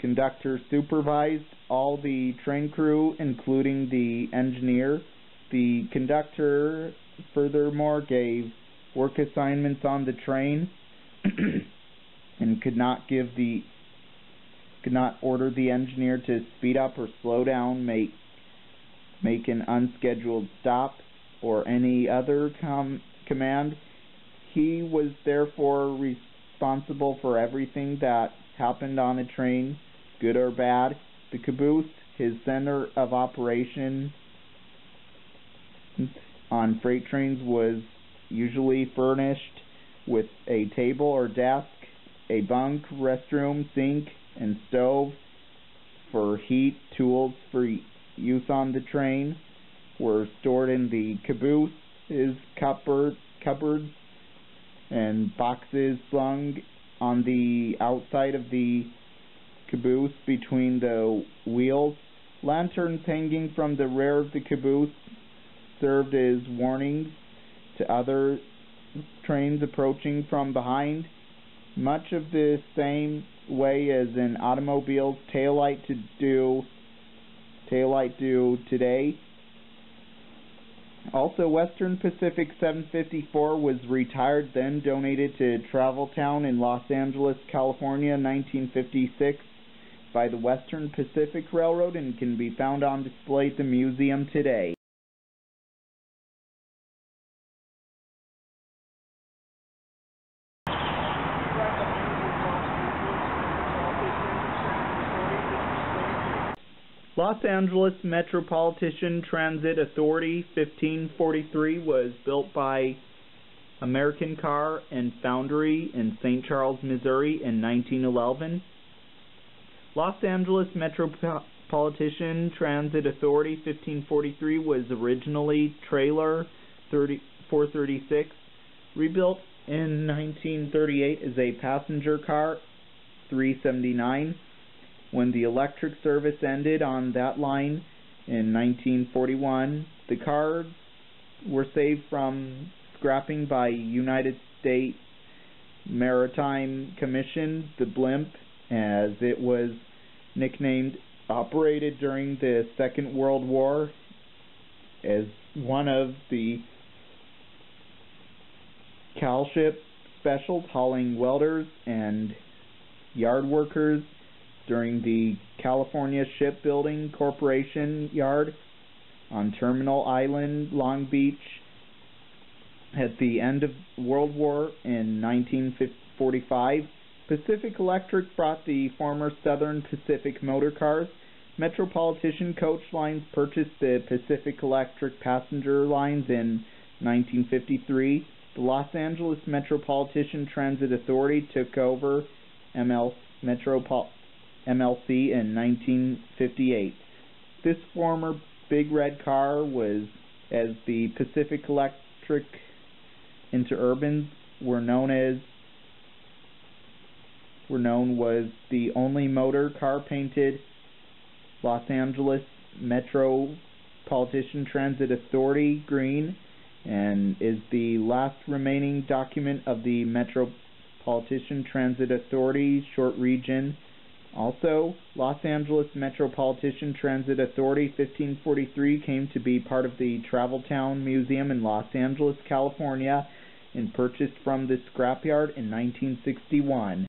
conductor supervised all the train crew, including the engineer. The conductor furthermore gave work assignments on the train and could not give the could not order the engineer to speed up or slow down, make make an unscheduled stop or any other com command. He was therefore responsible for everything that happened on a train, good or bad. The caboose, his center of operation on freight trains was usually furnished with a table or desk, a bunk, restroom, sink, and stove for heat, tools for use on the train were stored in the caboose, his cupboard, cupboards and boxes slung on the outside of the caboose between the wheels. Lanterns hanging from the rear of the caboose served as warnings to other trains approaching from behind. Much of the same way as an automobile's taillight to do taillight do today. Also, Western Pacific 754 was retired, then donated to Travel Town in Los Angeles, California, 1956 by the Western Pacific Railroad and can be found on display at the museum today. Los Angeles Metropolitan Transit Authority 1543 was built by American Car and Foundry in St. Charles, Missouri in 1911. Los Angeles Metropolitan Transit Authority 1543 was originally trailer 30, 436, rebuilt in 1938 as a passenger car 379. When the electric service ended on that line in 1941, the cars were saved from scrapping by United States Maritime Commission, the blimp, as it was nicknamed, operated during the Second World War as one of the CalShip specials hauling welders and yard workers during the California Shipbuilding Corporation yard on Terminal Island, Long Beach. At the end of World War in 1945, Pacific Electric brought the former Southern Pacific motor cars. Metropolitan Coach Lines purchased the Pacific Electric passenger lines in 1953. The Los Angeles Metropolitan Transit Authority took over ML Metropol MLC in 1958. This former Big Red car was, as the Pacific Electric Interurbans were known as, were known was the only motor car painted Los Angeles Metropolitan Transit Authority green and is the last remaining document of the Metropolitan Transit Authority short region. Also, Los Angeles Metropolitan Transit Authority 1543 came to be part of the Traveltown Museum in Los Angeles, California, and purchased from the scrapyard in 1961.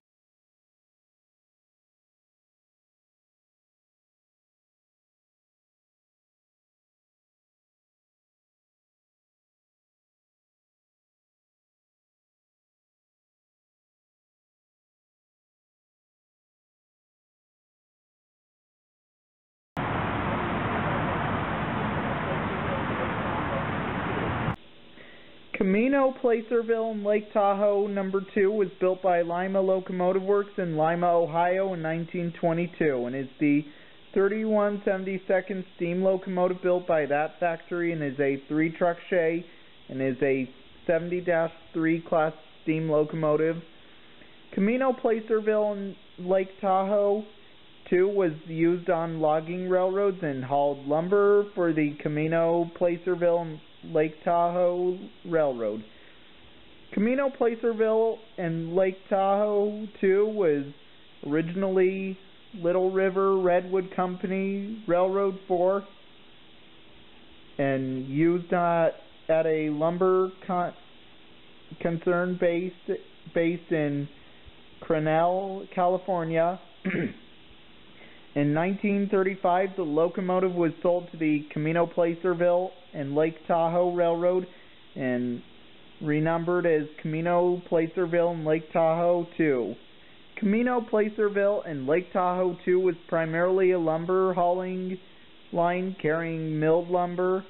Camino Placerville in Lake Tahoe number 2 was built by Lima Locomotive Works in Lima, Ohio in 1922 and is the 3172nd steam locomotive built by that factory and is a 3 truck shay and is a 70-3 class steam locomotive. Camino Placerville in Lake Tahoe 2 was used on logging railroads and hauled lumber for the Camino Placerville Lake Tahoe Railroad. Camino Placerville and Lake Tahoe 2 was originally Little River Redwood Company Railroad 4 and used uh, at a lumber con concern based based in Crannell, California. In 1935, the locomotive was sold to the Camino Placerville and Lake Tahoe Railroad and renumbered as Camino Placerville and Lake Tahoe 2. Camino Placerville and Lake Tahoe 2 was primarily a lumber hauling line carrying milled lumber,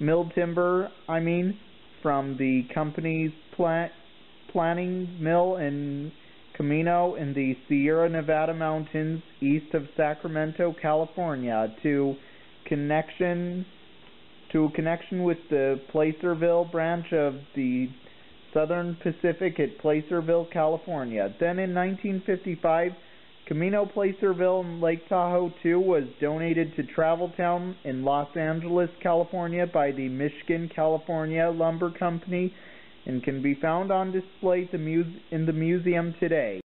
milled timber, I mean, from the company's plant, planning mill in Camino in the Sierra Nevada mountains east of Sacramento, California to connection to a connection with the Placerville branch of the Southern Pacific at Placerville, California. Then in 1955, Camino Placerville in Lake Tahoe 2 was donated to Traveltown in Los Angeles, California by the Michigan California Lumber Company and can be found on display in the museum today.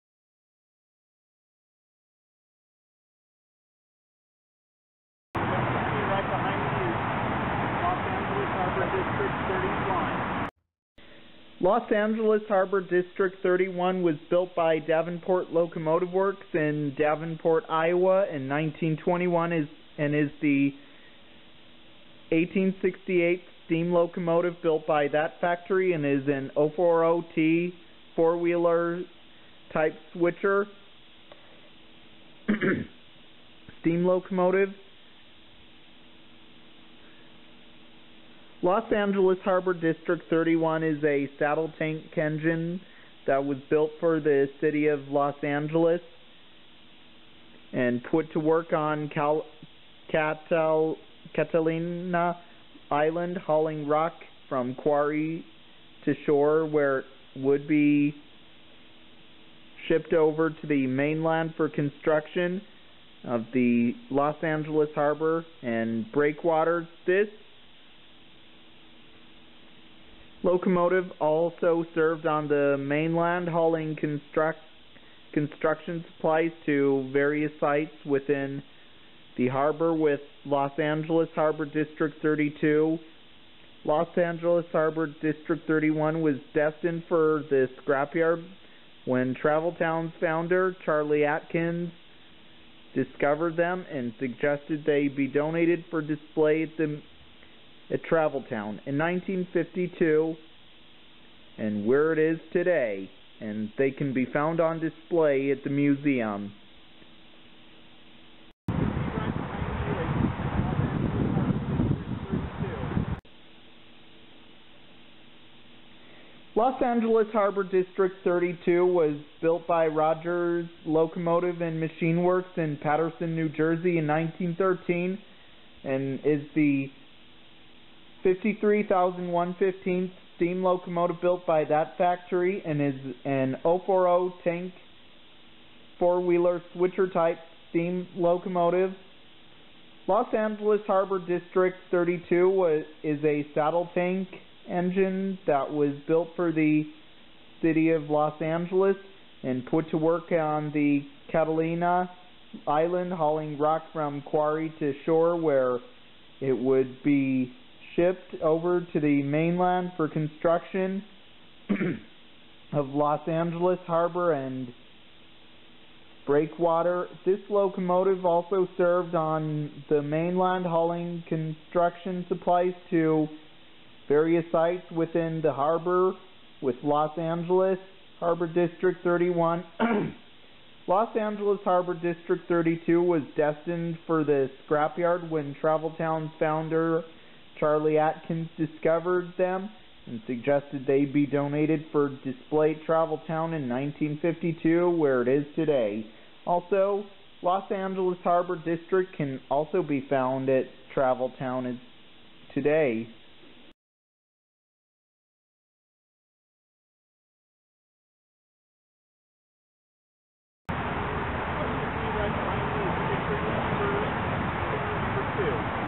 Los Angeles Harbor District 31 was built by Davenport Locomotive Works in Davenport, Iowa in 1921 is, and is the 1868 steam locomotive built by that factory and is an 040T four-wheeler type switcher steam locomotive. Los Angeles Harbor District 31 is a saddle tank engine that was built for the city of Los Angeles and put to work on Cal- Catal- Catalina Island, hauling rock from quarry to shore where it would be shipped over to the mainland for construction of the Los Angeles Harbor and breakwaters. This locomotive also served on the mainland, hauling construct construction supplies to various sites within the harbor with Los Angeles Harbor District 32. Los Angeles Harbor District 31 was destined for the scrapyard when Travel Town's founder, Charlie Atkins, discovered them and suggested they be donated for display at the at Travel Town in 1952 and where it is today and they can be found on display at the museum. Los Angeles Harbor District 32 was built by Rogers Locomotive and Machine Works in Paterson, New Jersey in 1913 and is the 53,115th steam locomotive built by that factory and is an 040 tank four-wheeler switcher type steam locomotive. Los Angeles Harbor District 32 was, is a saddle tank engine that was built for the city of Los Angeles and put to work on the Catalina Island, hauling rock from quarry to shore where it would be shipped over to the mainland for construction of Los Angeles Harbor and breakwater. This locomotive also served on the mainland hauling construction supplies to various sites within the harbor with Los Angeles Harbor District 31. Los Angeles Harbor District 32 was destined for the scrapyard when Travel Town's founder Charlie Atkins discovered them and suggested they be donated for display at Travel Town in 1952 where it is today. Also, Los Angeles Harbor District can also be found at Travel Town today.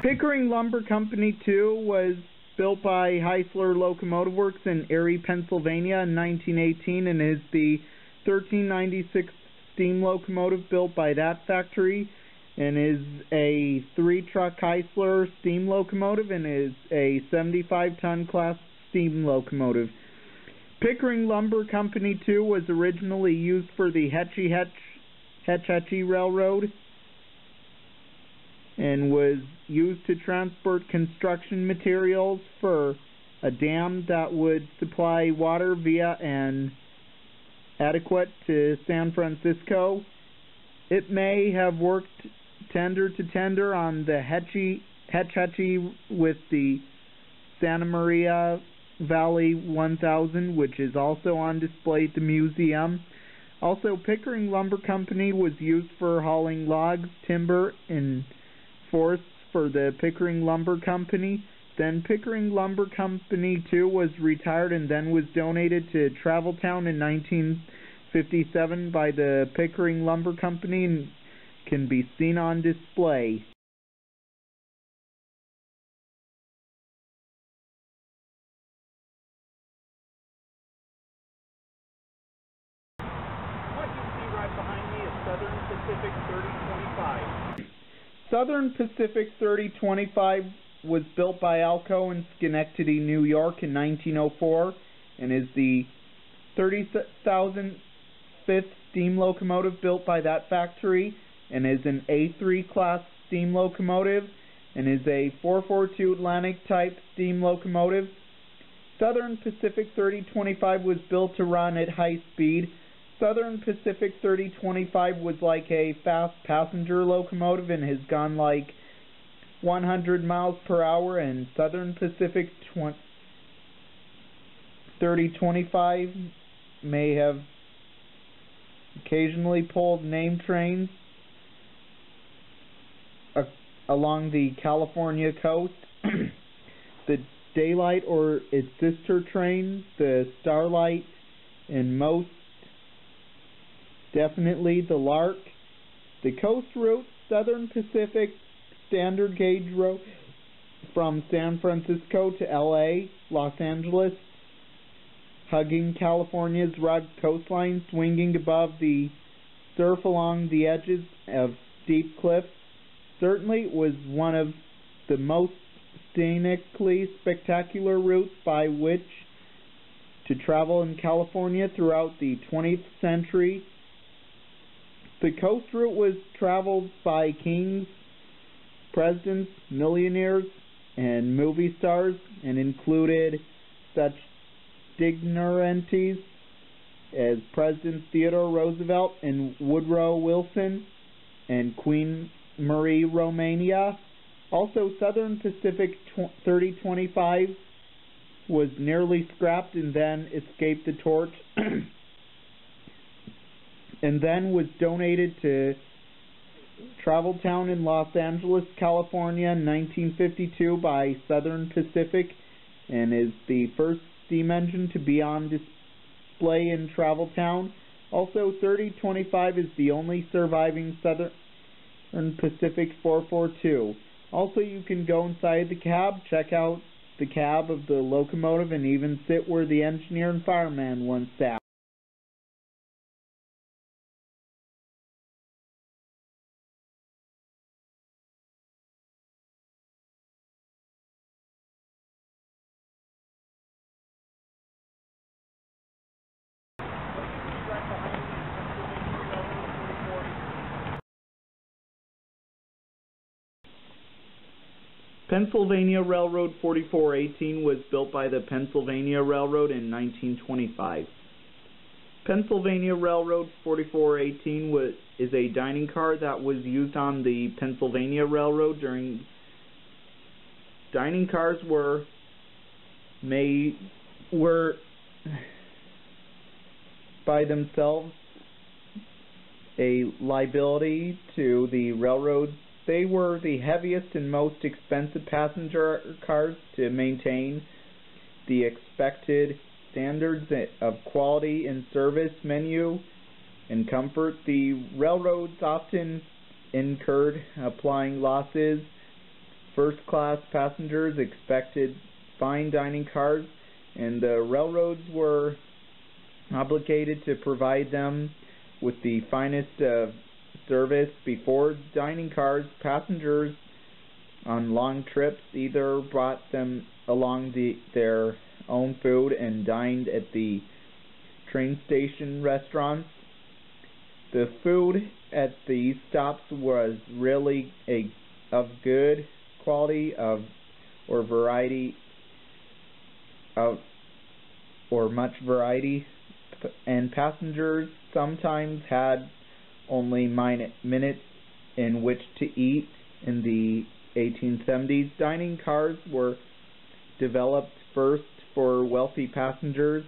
Pickering Lumber Company 2 was built by Heisler Locomotive Works in Erie, Pennsylvania in 1918 and is the 1396 steam locomotive built by that factory and is a three-truck Heisler steam locomotive and is a 75-ton class steam locomotive. Pickering Lumber Company 2 was originally used for the Hetchy Hetch Hetch Hetchy Railroad and was used to transport construction materials for a dam that would supply water via an adequate to San Francisco. It may have worked tender to tender on the Hetchy, Hetch Hetchy with the Santa Maria Valley 1000, which is also on display at the museum. Also, Pickering Lumber Company was used for hauling logs, timber, and forests for the Pickering Lumber Company. Then Pickering Lumber Company 2 was retired and then was donated to Travel Town in 1957 by the Pickering Lumber Company and can be seen on display. What you see right behind me is Southern Pacific 3025. Southern Pacific 3025 was built by Alco in Schenectady, New York in 1904 and is the 30,005th steam locomotive built by that factory and is an A3 class steam locomotive and is a 442 Atlantic type steam locomotive. Southern Pacific 3025 was built to run at high speed. Southern Pacific 3025 was like a fast passenger locomotive and has gone like 100 miles per hour and Southern Pacific 3025 may have occasionally pulled name trains along the California coast. the Daylight or its sister train, the Starlight, and most definitely the Lark. The coast route, Southern Pacific Standard Gauge Road from San Francisco to LA, Los Angeles, hugging California's rugged coastline, swinging above the surf along the edges of steep cliffs, certainly was one of the most scenically spectacular routes by which to travel in California throughout the 20th century. The coast route was traveled by kings, presidents, millionaires, and movie stars, and included such dignitaries as President Theodore Roosevelt and Woodrow Wilson and Queen Marie Romania. Also, Southern Pacific 3025 was nearly scrapped and then escaped the torch and then was donated to Travel Town in Los Angeles, California in 1952 by Southern Pacific and is the first steam engine to be on display in Travel Town. Also, 3025 is the only surviving Southern Pacific 442. Also, you can go inside the cab, check out the cab of the locomotive, and even sit where the engineer and fireman once sat. Pennsylvania Railroad 4418 was built by the Pennsylvania Railroad in 1925. Pennsylvania Railroad 4418 was, is a dining car that was used on the Pennsylvania Railroad during dining cars were made were by themselves a liability to the railroad they were the heaviest and most expensive passenger cars to maintain the expected standards of quality and service menu and comfort. The railroads often incurred applying losses. First class passengers expected fine dining cars, and the railroads were obligated to provide them with the finest of service before dining cars, passengers on long trips either brought them along the, their own food and dined at the train station restaurants. The food at the stops was really a of good quality of or variety of or much variety and passengers sometimes had only minutes in which to eat. In the 1870s, dining cars were developed first for wealthy passengers.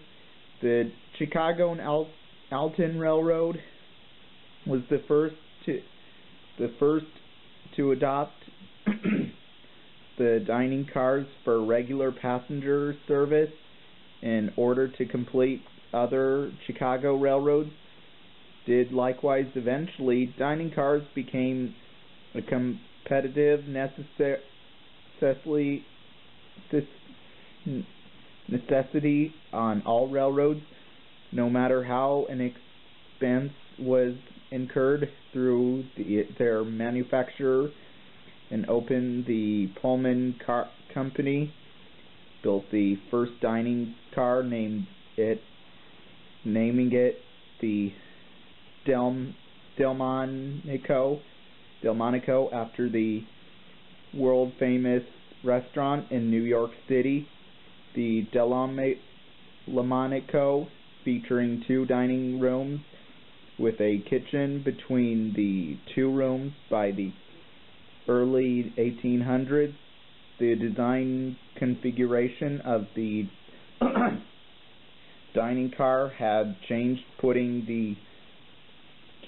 The Chicago and Al Alton Railroad was the first to the first to adopt the dining cars for regular passenger service in order to complete other Chicago railroads did likewise eventually. Dining cars became a competitive necessity on all railroads, no matter how an expense was incurred through the, their manufacturer and opened the Pullman Car Company, built the first dining car, named it, naming it the Del Delmonico, Delmonico after the world famous restaurant in New York City, the Delmonico, featuring two dining rooms with a kitchen between the two rooms by the early 1800s. The design configuration of the dining car had changed, putting the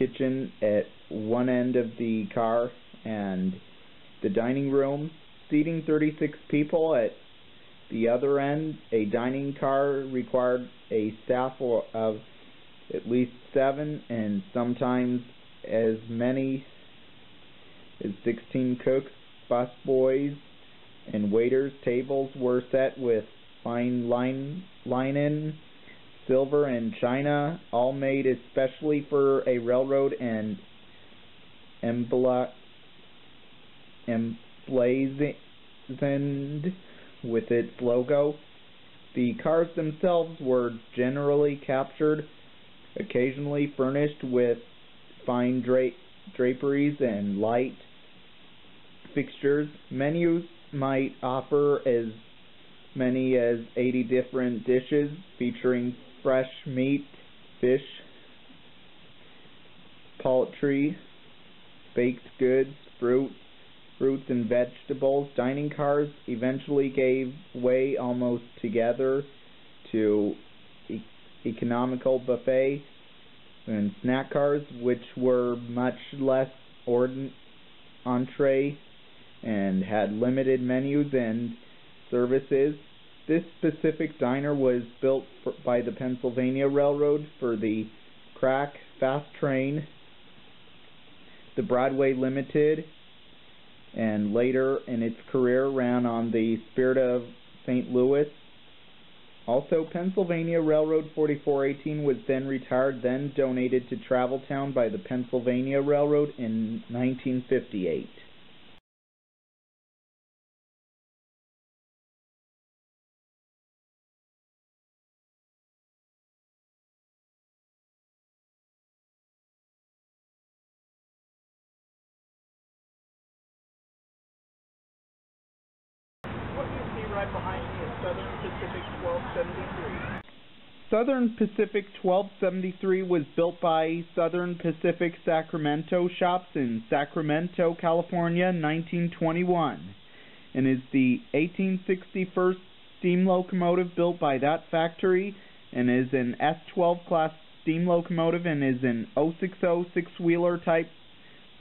kitchen at one end of the car and the dining room, seating 36 people at the other end. A dining car required a staff of at least seven and sometimes as many as 16 cooks, busboys, and waiters. Tables were set with fine line, linen, silver, and china, all made especially for a railroad and embla emblazoned with its logo. The cars themselves were generally captured, occasionally furnished with fine dra draperies and light fixtures. Menus might offer as many as 80 different dishes featuring fresh meat, fish, poultry, baked goods, fruit, fruits and vegetables. Dining cars eventually gave way almost together to e economical buffet and snack cars, which were much less ordin entree and had limited menus and services. This specific diner was built for, by the Pennsylvania Railroad for the crack fast train, the Broadway Limited, and later in its career ran on the Spirit of St. Louis. Also, Pennsylvania Railroad 4418 was then retired, then donated to Traveltown by the Pennsylvania Railroad in 1958. Southern Pacific 1273 was built by Southern Pacific Sacramento Shops in Sacramento, California, 1921, and is the 1861st steam locomotive built by that factory, and is an S12 class steam locomotive, and is an 060 six-wheeler type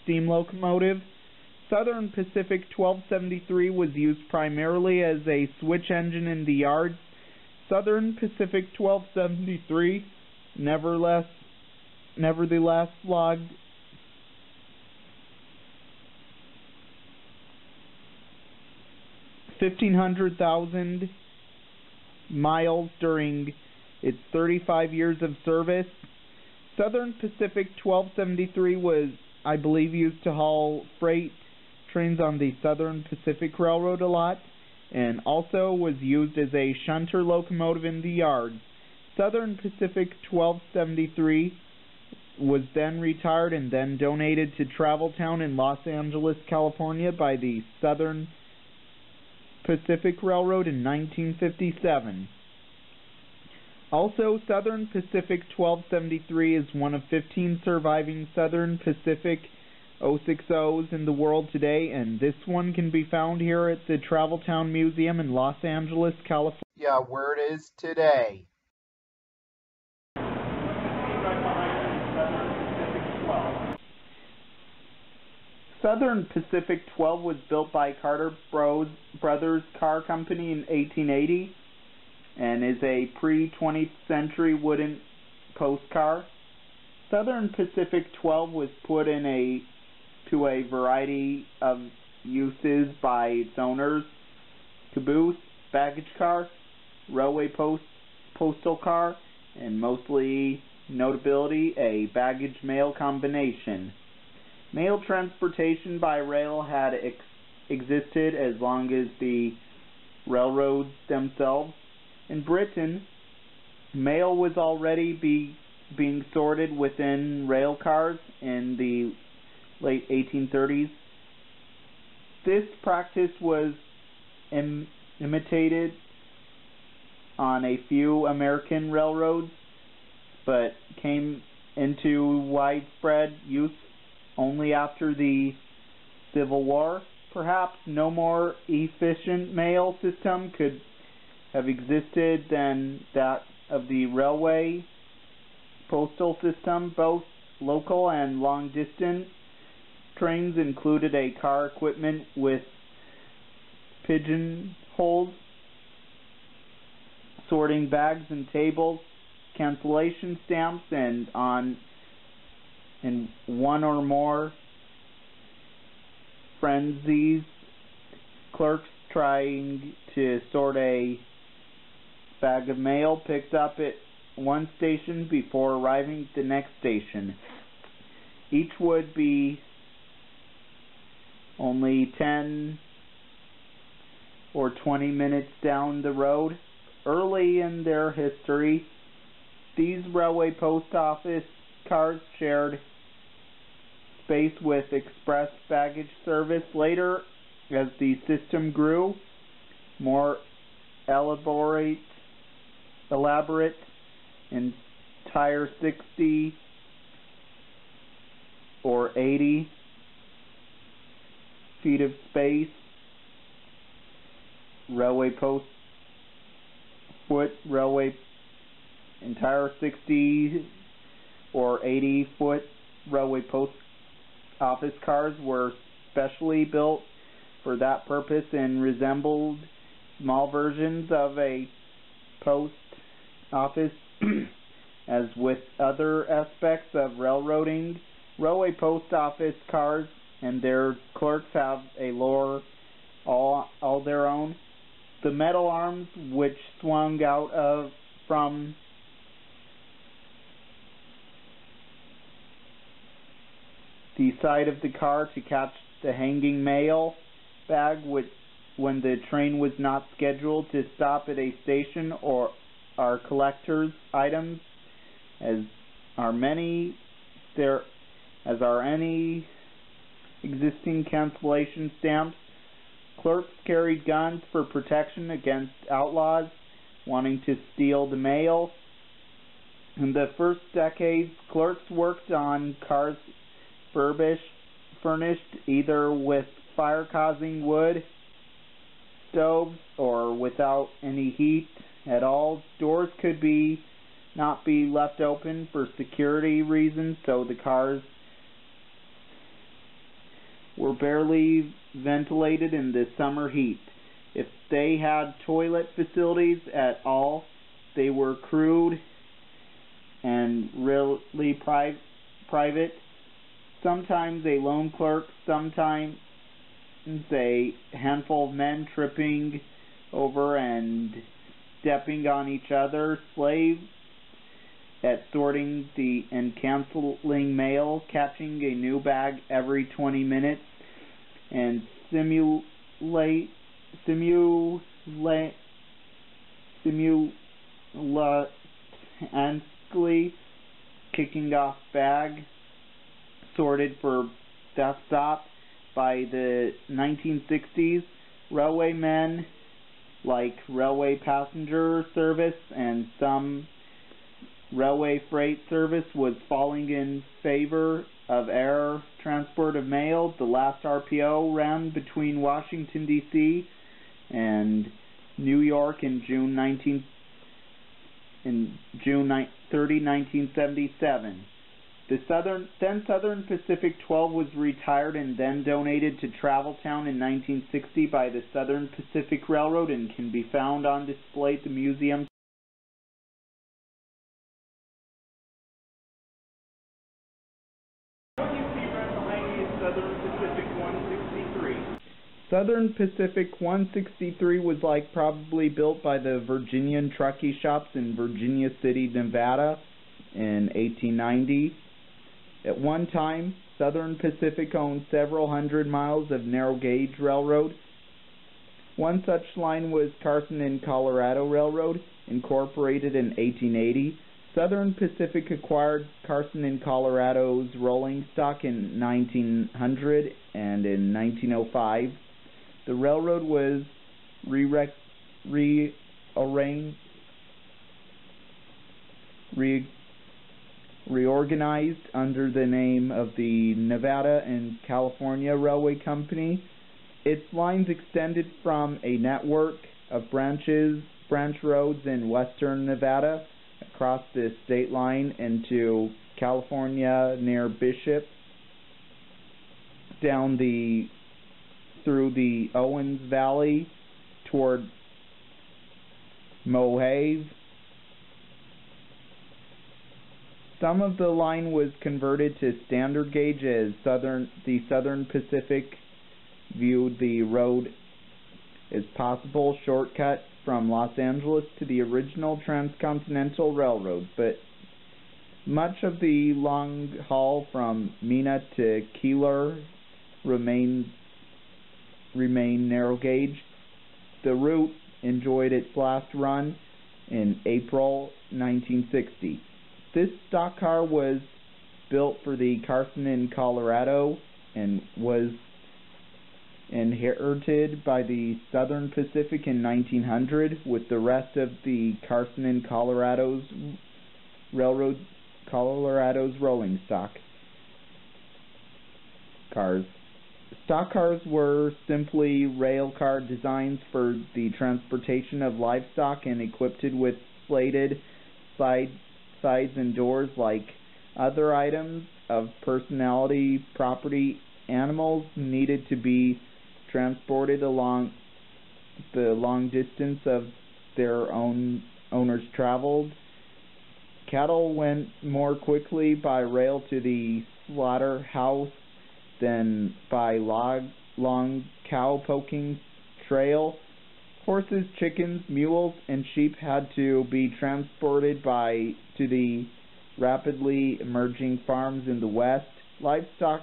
steam locomotive. Southern Pacific 1273 was used primarily as a switch engine in the yards Southern Pacific 1273 nevertheless nevertheless logged fifteen hundred thousand miles during its 35 years of service. Southern Pacific 1273 was, I believe, used to haul freight trains on the Southern Pacific Railroad a lot and also was used as a shunter locomotive in the yards. Southern Pacific 1273 was then retired and then donated to Traveltown in Los Angeles, California by the Southern Pacific Railroad in 1957. Also, Southern Pacific 1273 is one of 15 surviving Southern Pacific 060s in the world today, and this one can be found here at the Traveltown Museum in Los Angeles, California. Yeah, where it is today. Southern Pacific 12 was built by Carter Bros Brothers Car Company in 1880 and is a pre-20th century wooden post car. Southern Pacific 12 was put in a to a variety of uses by its owners caboose, baggage car, railway post, postal car, and mostly notability a baggage mail combination. Mail transportation by rail had ex existed as long as the railroads themselves. In Britain, mail was already be, being sorted within rail cars in the late 1830s. This practice was Im imitated on a few American railroads, but came into widespread use only after the Civil War. Perhaps no more efficient mail system could have existed than that of the railway postal system, both local and long distance trains included a car equipment with pigeonholes, sorting bags and tables, cancellation stamps, and on and one or more frenzies, clerks trying to sort a bag of mail picked up at one station before arriving at the next station. Each would be only 10 or 20 minutes down the road. Early in their history, these railway post office cars shared space with express baggage service. Later, as the system grew, more elaborate, elaborate entire 60 or 80 feet of space, railway post foot, railway entire 60 or 80 foot railway post office cars were specially built for that purpose and resembled small versions of a post office as with other aspects of railroading. Railway post office cars and their clerks have a lore all all their own. The metal arms which swung out of from the side of the car to catch the hanging mail bag which, when the train was not scheduled to stop at a station or are collectors items as are many there as are any existing cancellation stamps clerks carried guns for protection against outlaws wanting to steal the mail in the first decades clerks worked on cars furbished, furnished either with fire-causing wood stoves or without any heat at all. Doors could be not be left open for security reasons, so the cars were barely ventilated in the summer heat. If they had toilet facilities at all, they were crude and really pri private sometimes a lone clerk, sometimes a handful of men tripping over and stepping on each other, slaves at sorting the and canceling mail, catching a new bag every 20 minutes, and simulate simulate simultaneously kicking off bag sorted for desktop by the 1960s. Railway men, like railway passenger service and some railway freight service, was falling in favor of air transport of mail. The last RPO ran between Washington, D.C. and New York in June 19 in June 30, 1977. The Southern, then Southern Pacific 12 was retired and then donated to Traveltown in 1960 by the Southern Pacific Railroad and can be found on display at the museum. Southern Pacific 163. Southern Pacific 163 was like probably built by the Virginia and Truckee shops in Virginia City, Nevada in 1890. At one time, Southern Pacific owned several hundred miles of narrow gauge railroad. One such line was Carson and Colorado Railroad, incorporated in 1880. Southern Pacific acquired Carson and Colorado's rolling stock in 1900 and in 1905. The railroad was rearranged re reorganized under the name of the Nevada and California Railway Company. Its lines extended from a network of branches, branch roads in western Nevada across the state line into California near Bishop, down the through the Owens Valley toward Mojave. Some of the line was converted to standard gauge as Southern the Southern Pacific viewed the road as possible shortcut from Los Angeles to the original Transcontinental Railroad, but much of the long haul from Mina to Keeler remained remained narrow gauge. The route enjoyed its last run in April 1960. This stock car was built for the Carson and Colorado and was inherited by the Southern Pacific in 1900 with the rest of the Carson and Colorado's railroad Colorado's rolling stock cars. Stock cars were simply rail car designs for the transportation of livestock and equipped with slated side sides and doors like other items of personality property animals needed to be transported along the long distance of their own owners traveled. Cattle went more quickly by rail to the slaughterhouse than by log, long cow poking trail. Horses, chickens, mules, and sheep had to be transported by to the rapidly emerging farms in the west. Livestock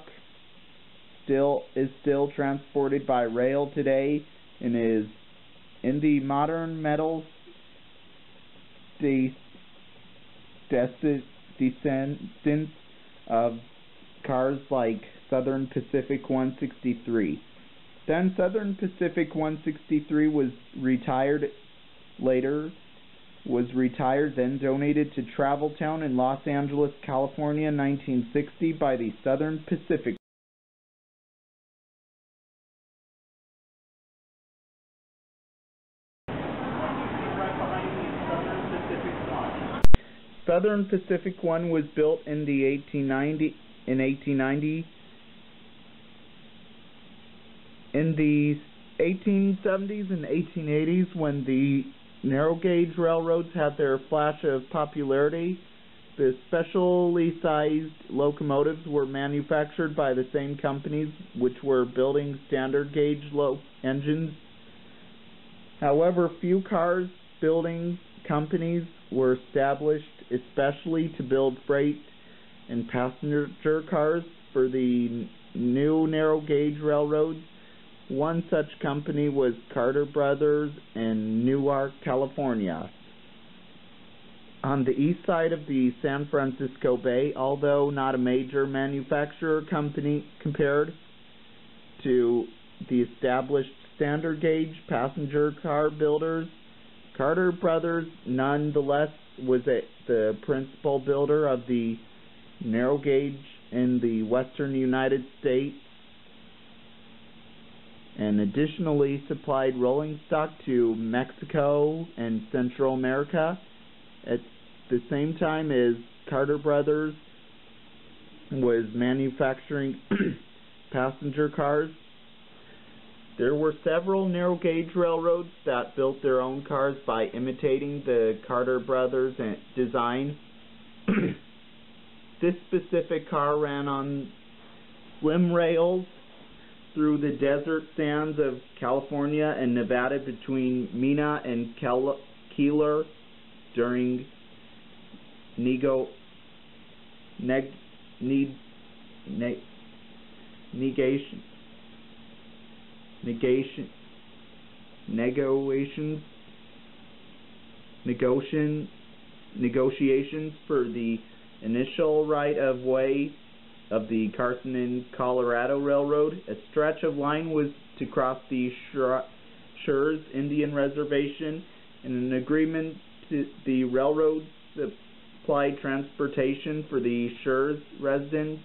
still is still transported by rail today and is in the modern metals the descendants of cars like Southern Pacific 163. Then Southern Pacific 163 was retired later was retired then donated to Travel Town in Los Angeles, California 1960 by the Southern Pacific Southern Pacific One was built in the 1890 in 1890 in the 1870s and 1880s when the narrow gauge railroads had their flash of popularity the specially sized locomotives were manufactured by the same companies which were building standard gauge low engines however few cars building companies were established especially to build freight and passenger cars for the new narrow gauge railroads. One such company was Carter Brothers in Newark, California. On the east side of the San Francisco Bay, although not a major manufacturer company compared to the established standard gauge passenger car builders, Carter Brothers nonetheless was a, the principal builder of the narrow gauge in the western United States and additionally supplied rolling stock to Mexico and Central America at the same time as Carter Brothers was manufacturing passenger cars there were several narrow gauge railroads that built their own cars by imitating the Carter brothers design. this specific car ran on slim rails through the desert sands of California and Nevada between Mina and Keeler during nego, neg, need, ne, negation negation, negotiations, negotiation, negotiations for the initial right of way of the Carson and Colorado Railroad. A stretch of line was to cross the Schurz Indian Reservation, and an agreement to the railroad supplied transportation for the Schurz residents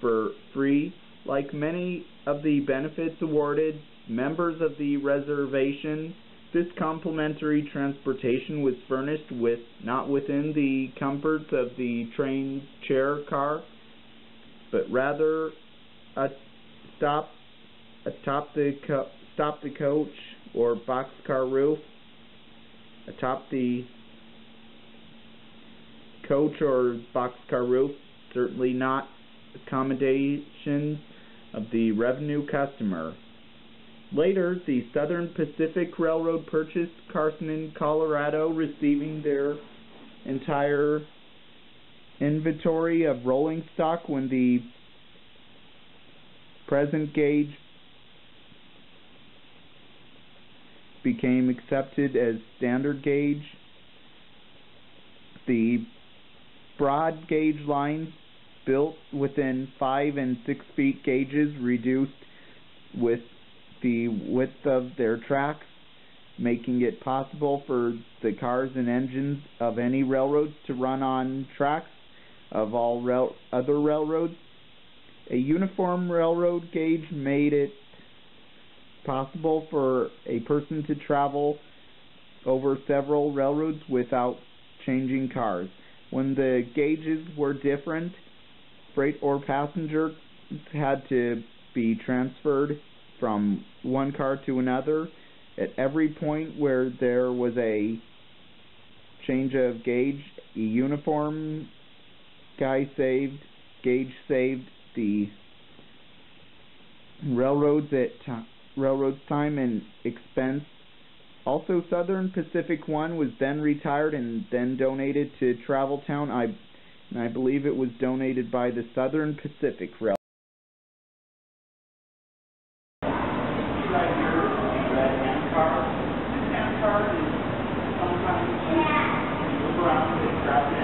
for free. Like many of the benefits awarded members of the reservation, this complimentary transportation was furnished with not within the comforts of the train chair car, but rather a stop atop the co- stop the coach or boxcar roof atop the coach or boxcar roof certainly not accommodations of the revenue customer. Later, the Southern Pacific Railroad purchased Carson and Colorado, receiving their entire inventory of rolling stock when the present gauge became accepted as standard gauge. The broad gauge lines built within 5 and 6 feet gauges reduced with the width of their tracks, making it possible for the cars and engines of any railroads to run on tracks of all rail other railroads. A uniform railroad gauge made it possible for a person to travel over several railroads without changing cars. When the gauges were different, freight or passenger had to be transferred from one car to another. At every point where there was a change of gauge, a uniform guy saved, gauge saved the railroads at railroads time and expense. Also, Southern Pacific One was then retired and then donated to Travel Town. I, I believe it was donated by the Southern Pacific Railroad. right here is the red hand car. This hand car is sometimes used to move around the traffic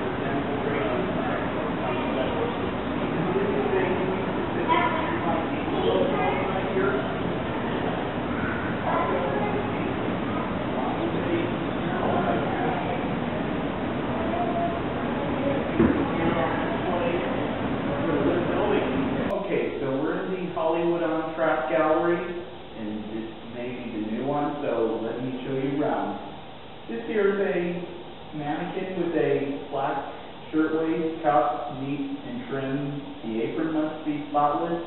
for demonstration. This is a specific like diesel logo right here. Okay, so we're in the Hollywood on Track Gallery, and this may be the new one, so let me show you around. This here is a mannequin with a black shirtwaist, cuff, neat and trim. The apron must be spotless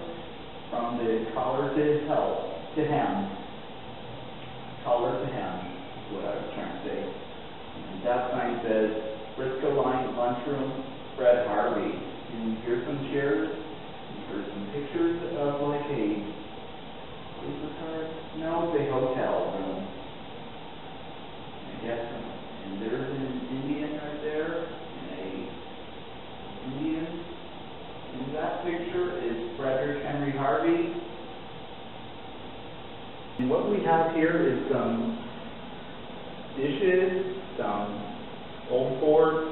from the collar to hell, to hem. Collar to hem, is what I was trying to say. And that sign says Frisco Line Lunchroom, Fred Harvey. And here's some chairs. There's some pictures of like a, this card? No, a hotel room. I guess, and there's an Indian right there, and a Indian. In that picture is Frederick Henry Harvey. And what we have here is some dishes, some old forks,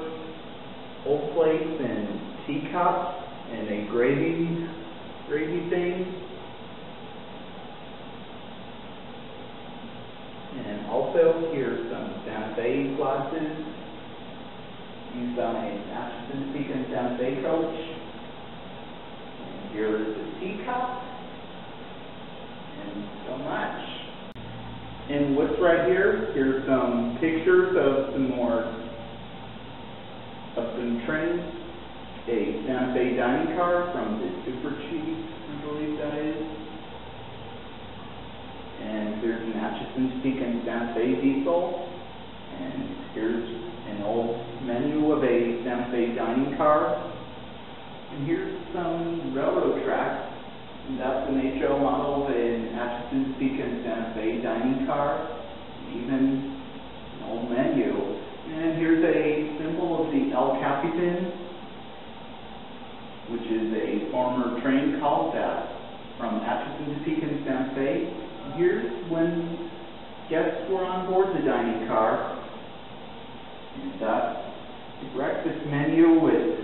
old plates and teacups, and a gravy, gravy thing. And also here's some Santa Fe glasses used on a Atchison Topeka Santa Fe coach. And here is a teacup. And so much. And what's right here, here's some pictures of some more, of some trends a Santa Fe dining car from the Super Chief, I believe that is. And here's an Atchison Topeka Santa Fe diesel. And here's an old menu of a Santa Fe dining car. And here's some railroad tracks. And that's an HO model of Santa Fe dining car. Even an old menu. And here's a symbol of the El Capitan which is a former train call that from Atchison to Pekin, Santa Fe. Here's when guests were on board the dining car. And that's the breakfast menu with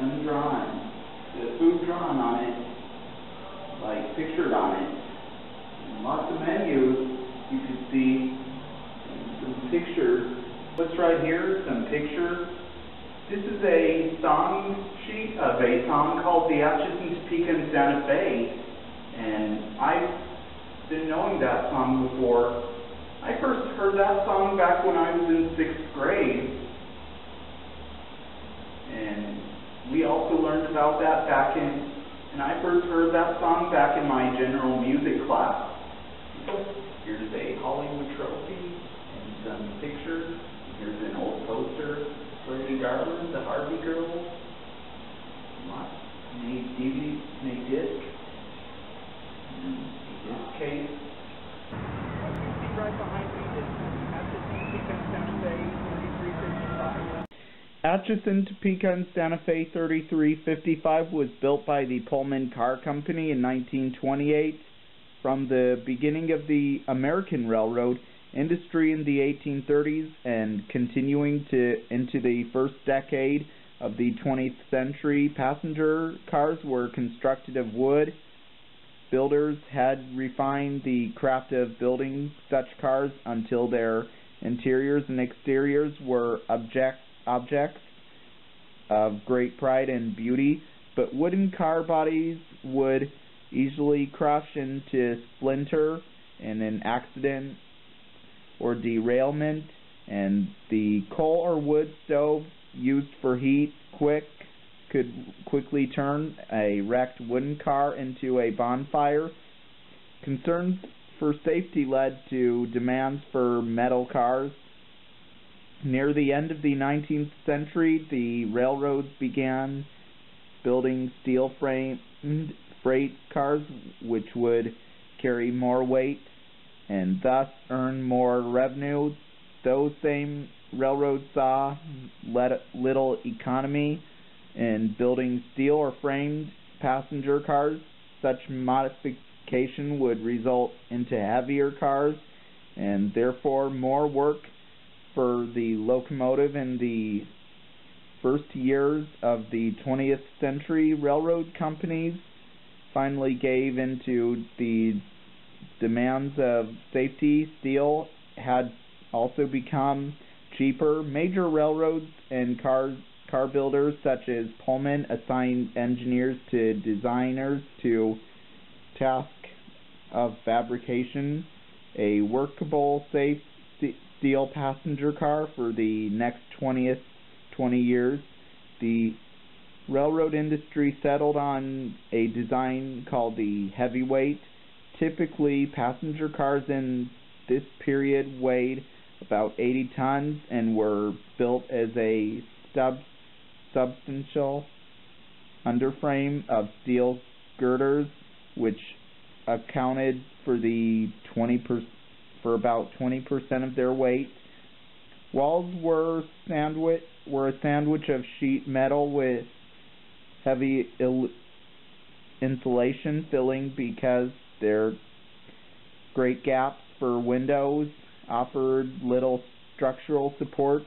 them drawn, the food drawn on it, like pictured on it. Lots of menus you can see, some pictures. What's right here? Some pictures this is a song sheet of a song called The Atchison Topeka Santa Fe, and I've been knowing that song before. I first heard that song back when I was in sixth grade, and we also learned about that back in And I first heard that song back in my general music class. Here's a Hollywood trophy and some pictures. Here's an old poster. Judy Garland, the Harvey Girls. Lots. Made DVD, made disc. And a disc case. What you see right behind me is Atchison Topeka Santa Fe 3355. Atchison Topeka and Santa Fe 3355 was built by the Pullman Car Company in 1928. From the beginning of the American railroad industry in the 1830s and continuing to into the first decade of the 20th century, passenger cars were constructed of wood. Builders had refined the craft of building such cars until their interiors and exteriors were object, objects of great pride and beauty, but wooden car bodies would easily crush into splinter in an accident or derailment, and the coal or wood stove used for heat quick could quickly turn a wrecked wooden car into a bonfire. Concerns for safety led to demands for metal cars. Near the end of the 19th century, the railroads began building steel framed freight cars which would carry more weight and thus earn more revenue. Those same railroads saw little economy in building steel or framed passenger cars. Such modification would result into heavier cars and therefore more work for the locomotive in the first years of the 20th century. Railroad companies finally gave into the demands of safety. Steel had also become cheaper. Major railroads and car car builders such as Pullman assigned engineers to designers to task of fabrication a workable safe steel passenger car for the next 20th 20 years. The railroad industry settled on a design called the heavyweight. Typically, passenger cars in this period weighed about 80 tons and were built as a stub substantial underframe of steel girders, which accounted for the 20 per, for about 20% of their weight. Walls were sandwich were a sandwich of sheet metal with heavy insulation filling because their great gaps for windows offered little structural support.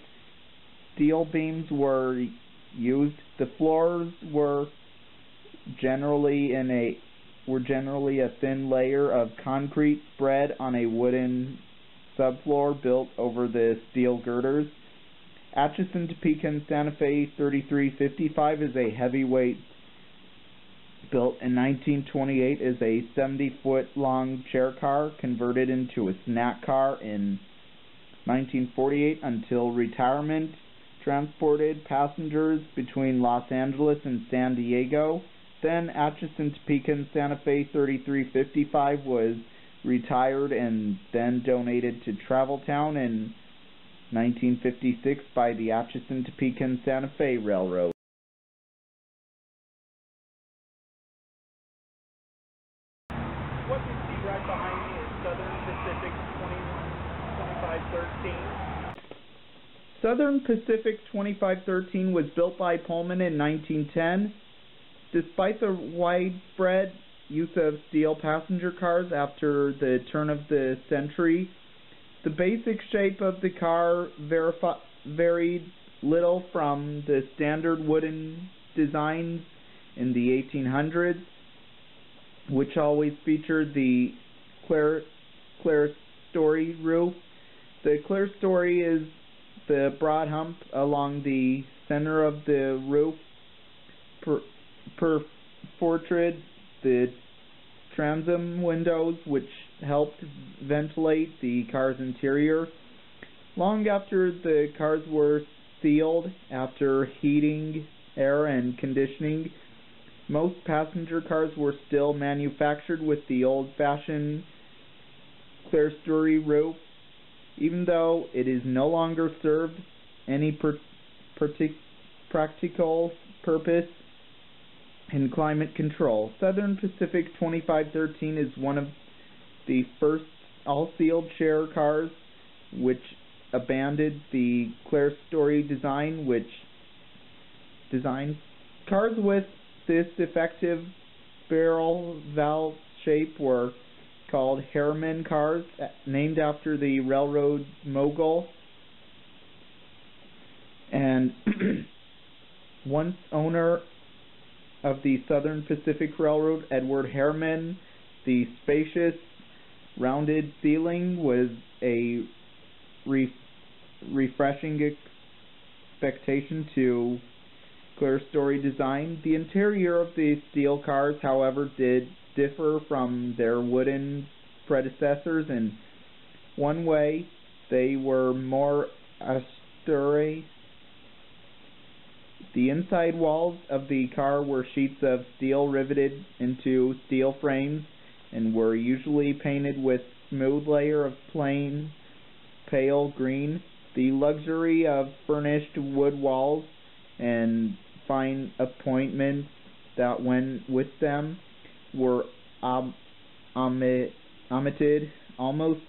Steel beams were used. The floors were generally in a were generally a thin layer of concrete spread on a wooden subfloor built over the steel girders. Atchison Topeka and Santa Fe 3355 is a heavyweight built in 1928 is a 70 foot long chair car converted into a snack car in 1948 until retirement transported passengers between Los Angeles and San Diego. Then Atchison Topeka and Santa Fe 3355 was retired and then donated to Travel Town in 1956 by the Atchison Topeka and Santa Fe Railroad. What you see right behind me is Southern Pacific 212513. Southern Pacific 2513 was built by Pullman in 1910. Despite the widespread use of steel passenger cars after the turn of the century, the basic shape of the car varied little from the standard wooden designs in the 1800s, which always featured the clear, clear story roof. The clerestory is the broad hump along the center of the roof per, perforated the transom windows which helped ventilate the car's interior. Long after the cars were sealed after heating, air, and conditioning, Most passenger cars were still manufactured with the old-fashioned clerestory roof, even though it is no longer served any practical purpose in climate control. Southern Pacific 2513 is one of the first all-sealed chair cars which abandoned the clerestory design which design cars with this effective barrel valve shape were called Harriman cars, uh, named after the railroad mogul. And once owner of the Southern Pacific Railroad, Edward Harriman, the spacious rounded ceiling with a re refreshing expectation to clerestory design. The interior of the steel cars, however, did differ from their wooden predecessors in one way. They were more austere. The inside walls of the car were sheets of steel riveted into steel frames and were usually painted with smooth layer of plain pale green. The luxury of furnished wood walls and fine appointments that went with them were omitted almost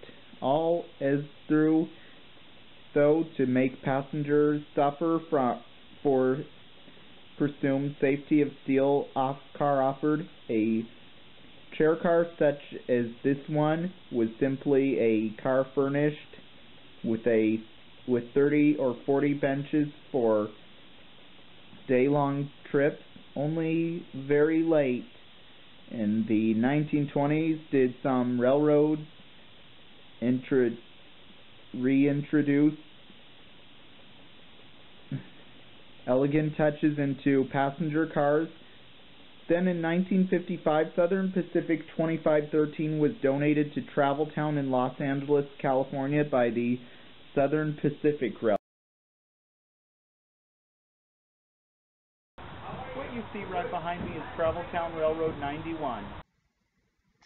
all as through though to make passengers suffer from for presumed safety of steel off car offered a chair car such as this one was simply a car furnished with a with 30 or 40 benches for day-long trips only very late in the 1920s did some railroads reintroduce elegant touches into passenger cars. Then in 1955, Southern Pacific 2513 was donated to Traveltown in Los Angeles, California by the Southern Pacific Railroad. What you see right behind me is Traveltown Railroad 91.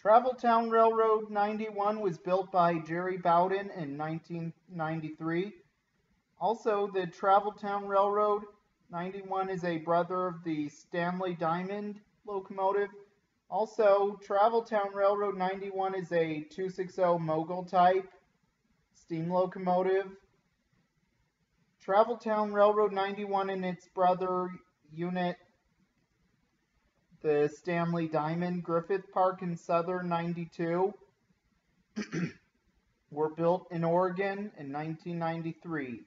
Traveltown Railroad 91 was built by Jerry Bowden in 1993. Also, the Traveltown Railroad 91 is a brother of the Stanley Diamond locomotive. Also, Travel Town Railroad 91 is a 260 mogul type steam locomotive. Travel Town Railroad 91 and its brother unit, the Stanley Diamond Griffith Park in Southern 92, were built in Oregon in 1993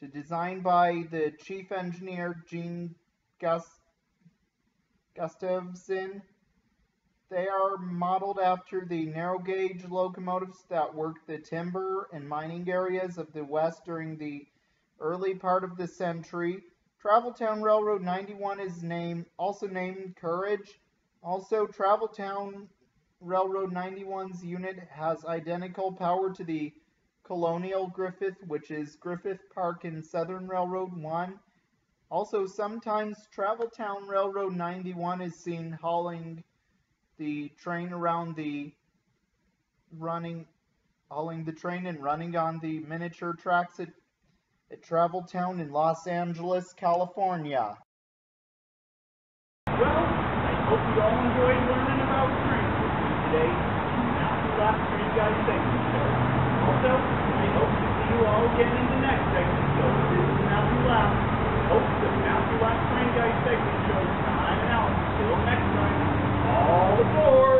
to design by the chief engineer Gene Gus Gustafson. They are modeled after the narrow gauge locomotives that worked the timber and mining areas of the West during the early part of the century. Traveltown Railroad 91 is named also named Courage. Also, Traveltown Railroad 91's unit has identical power to the Colonial Griffith, which is Griffith Park and Southern Railroad 1. Also, sometimes Travel Town Railroad 91 is seen hauling the train around the running, hauling the train and running on the miniature tracks at, at Traveltown in Los Angeles, California. Well, I hope you all enjoyed learning about trains with me today. Now the last train guys segment. Also, I hope to see you all again in the next segment. the floor.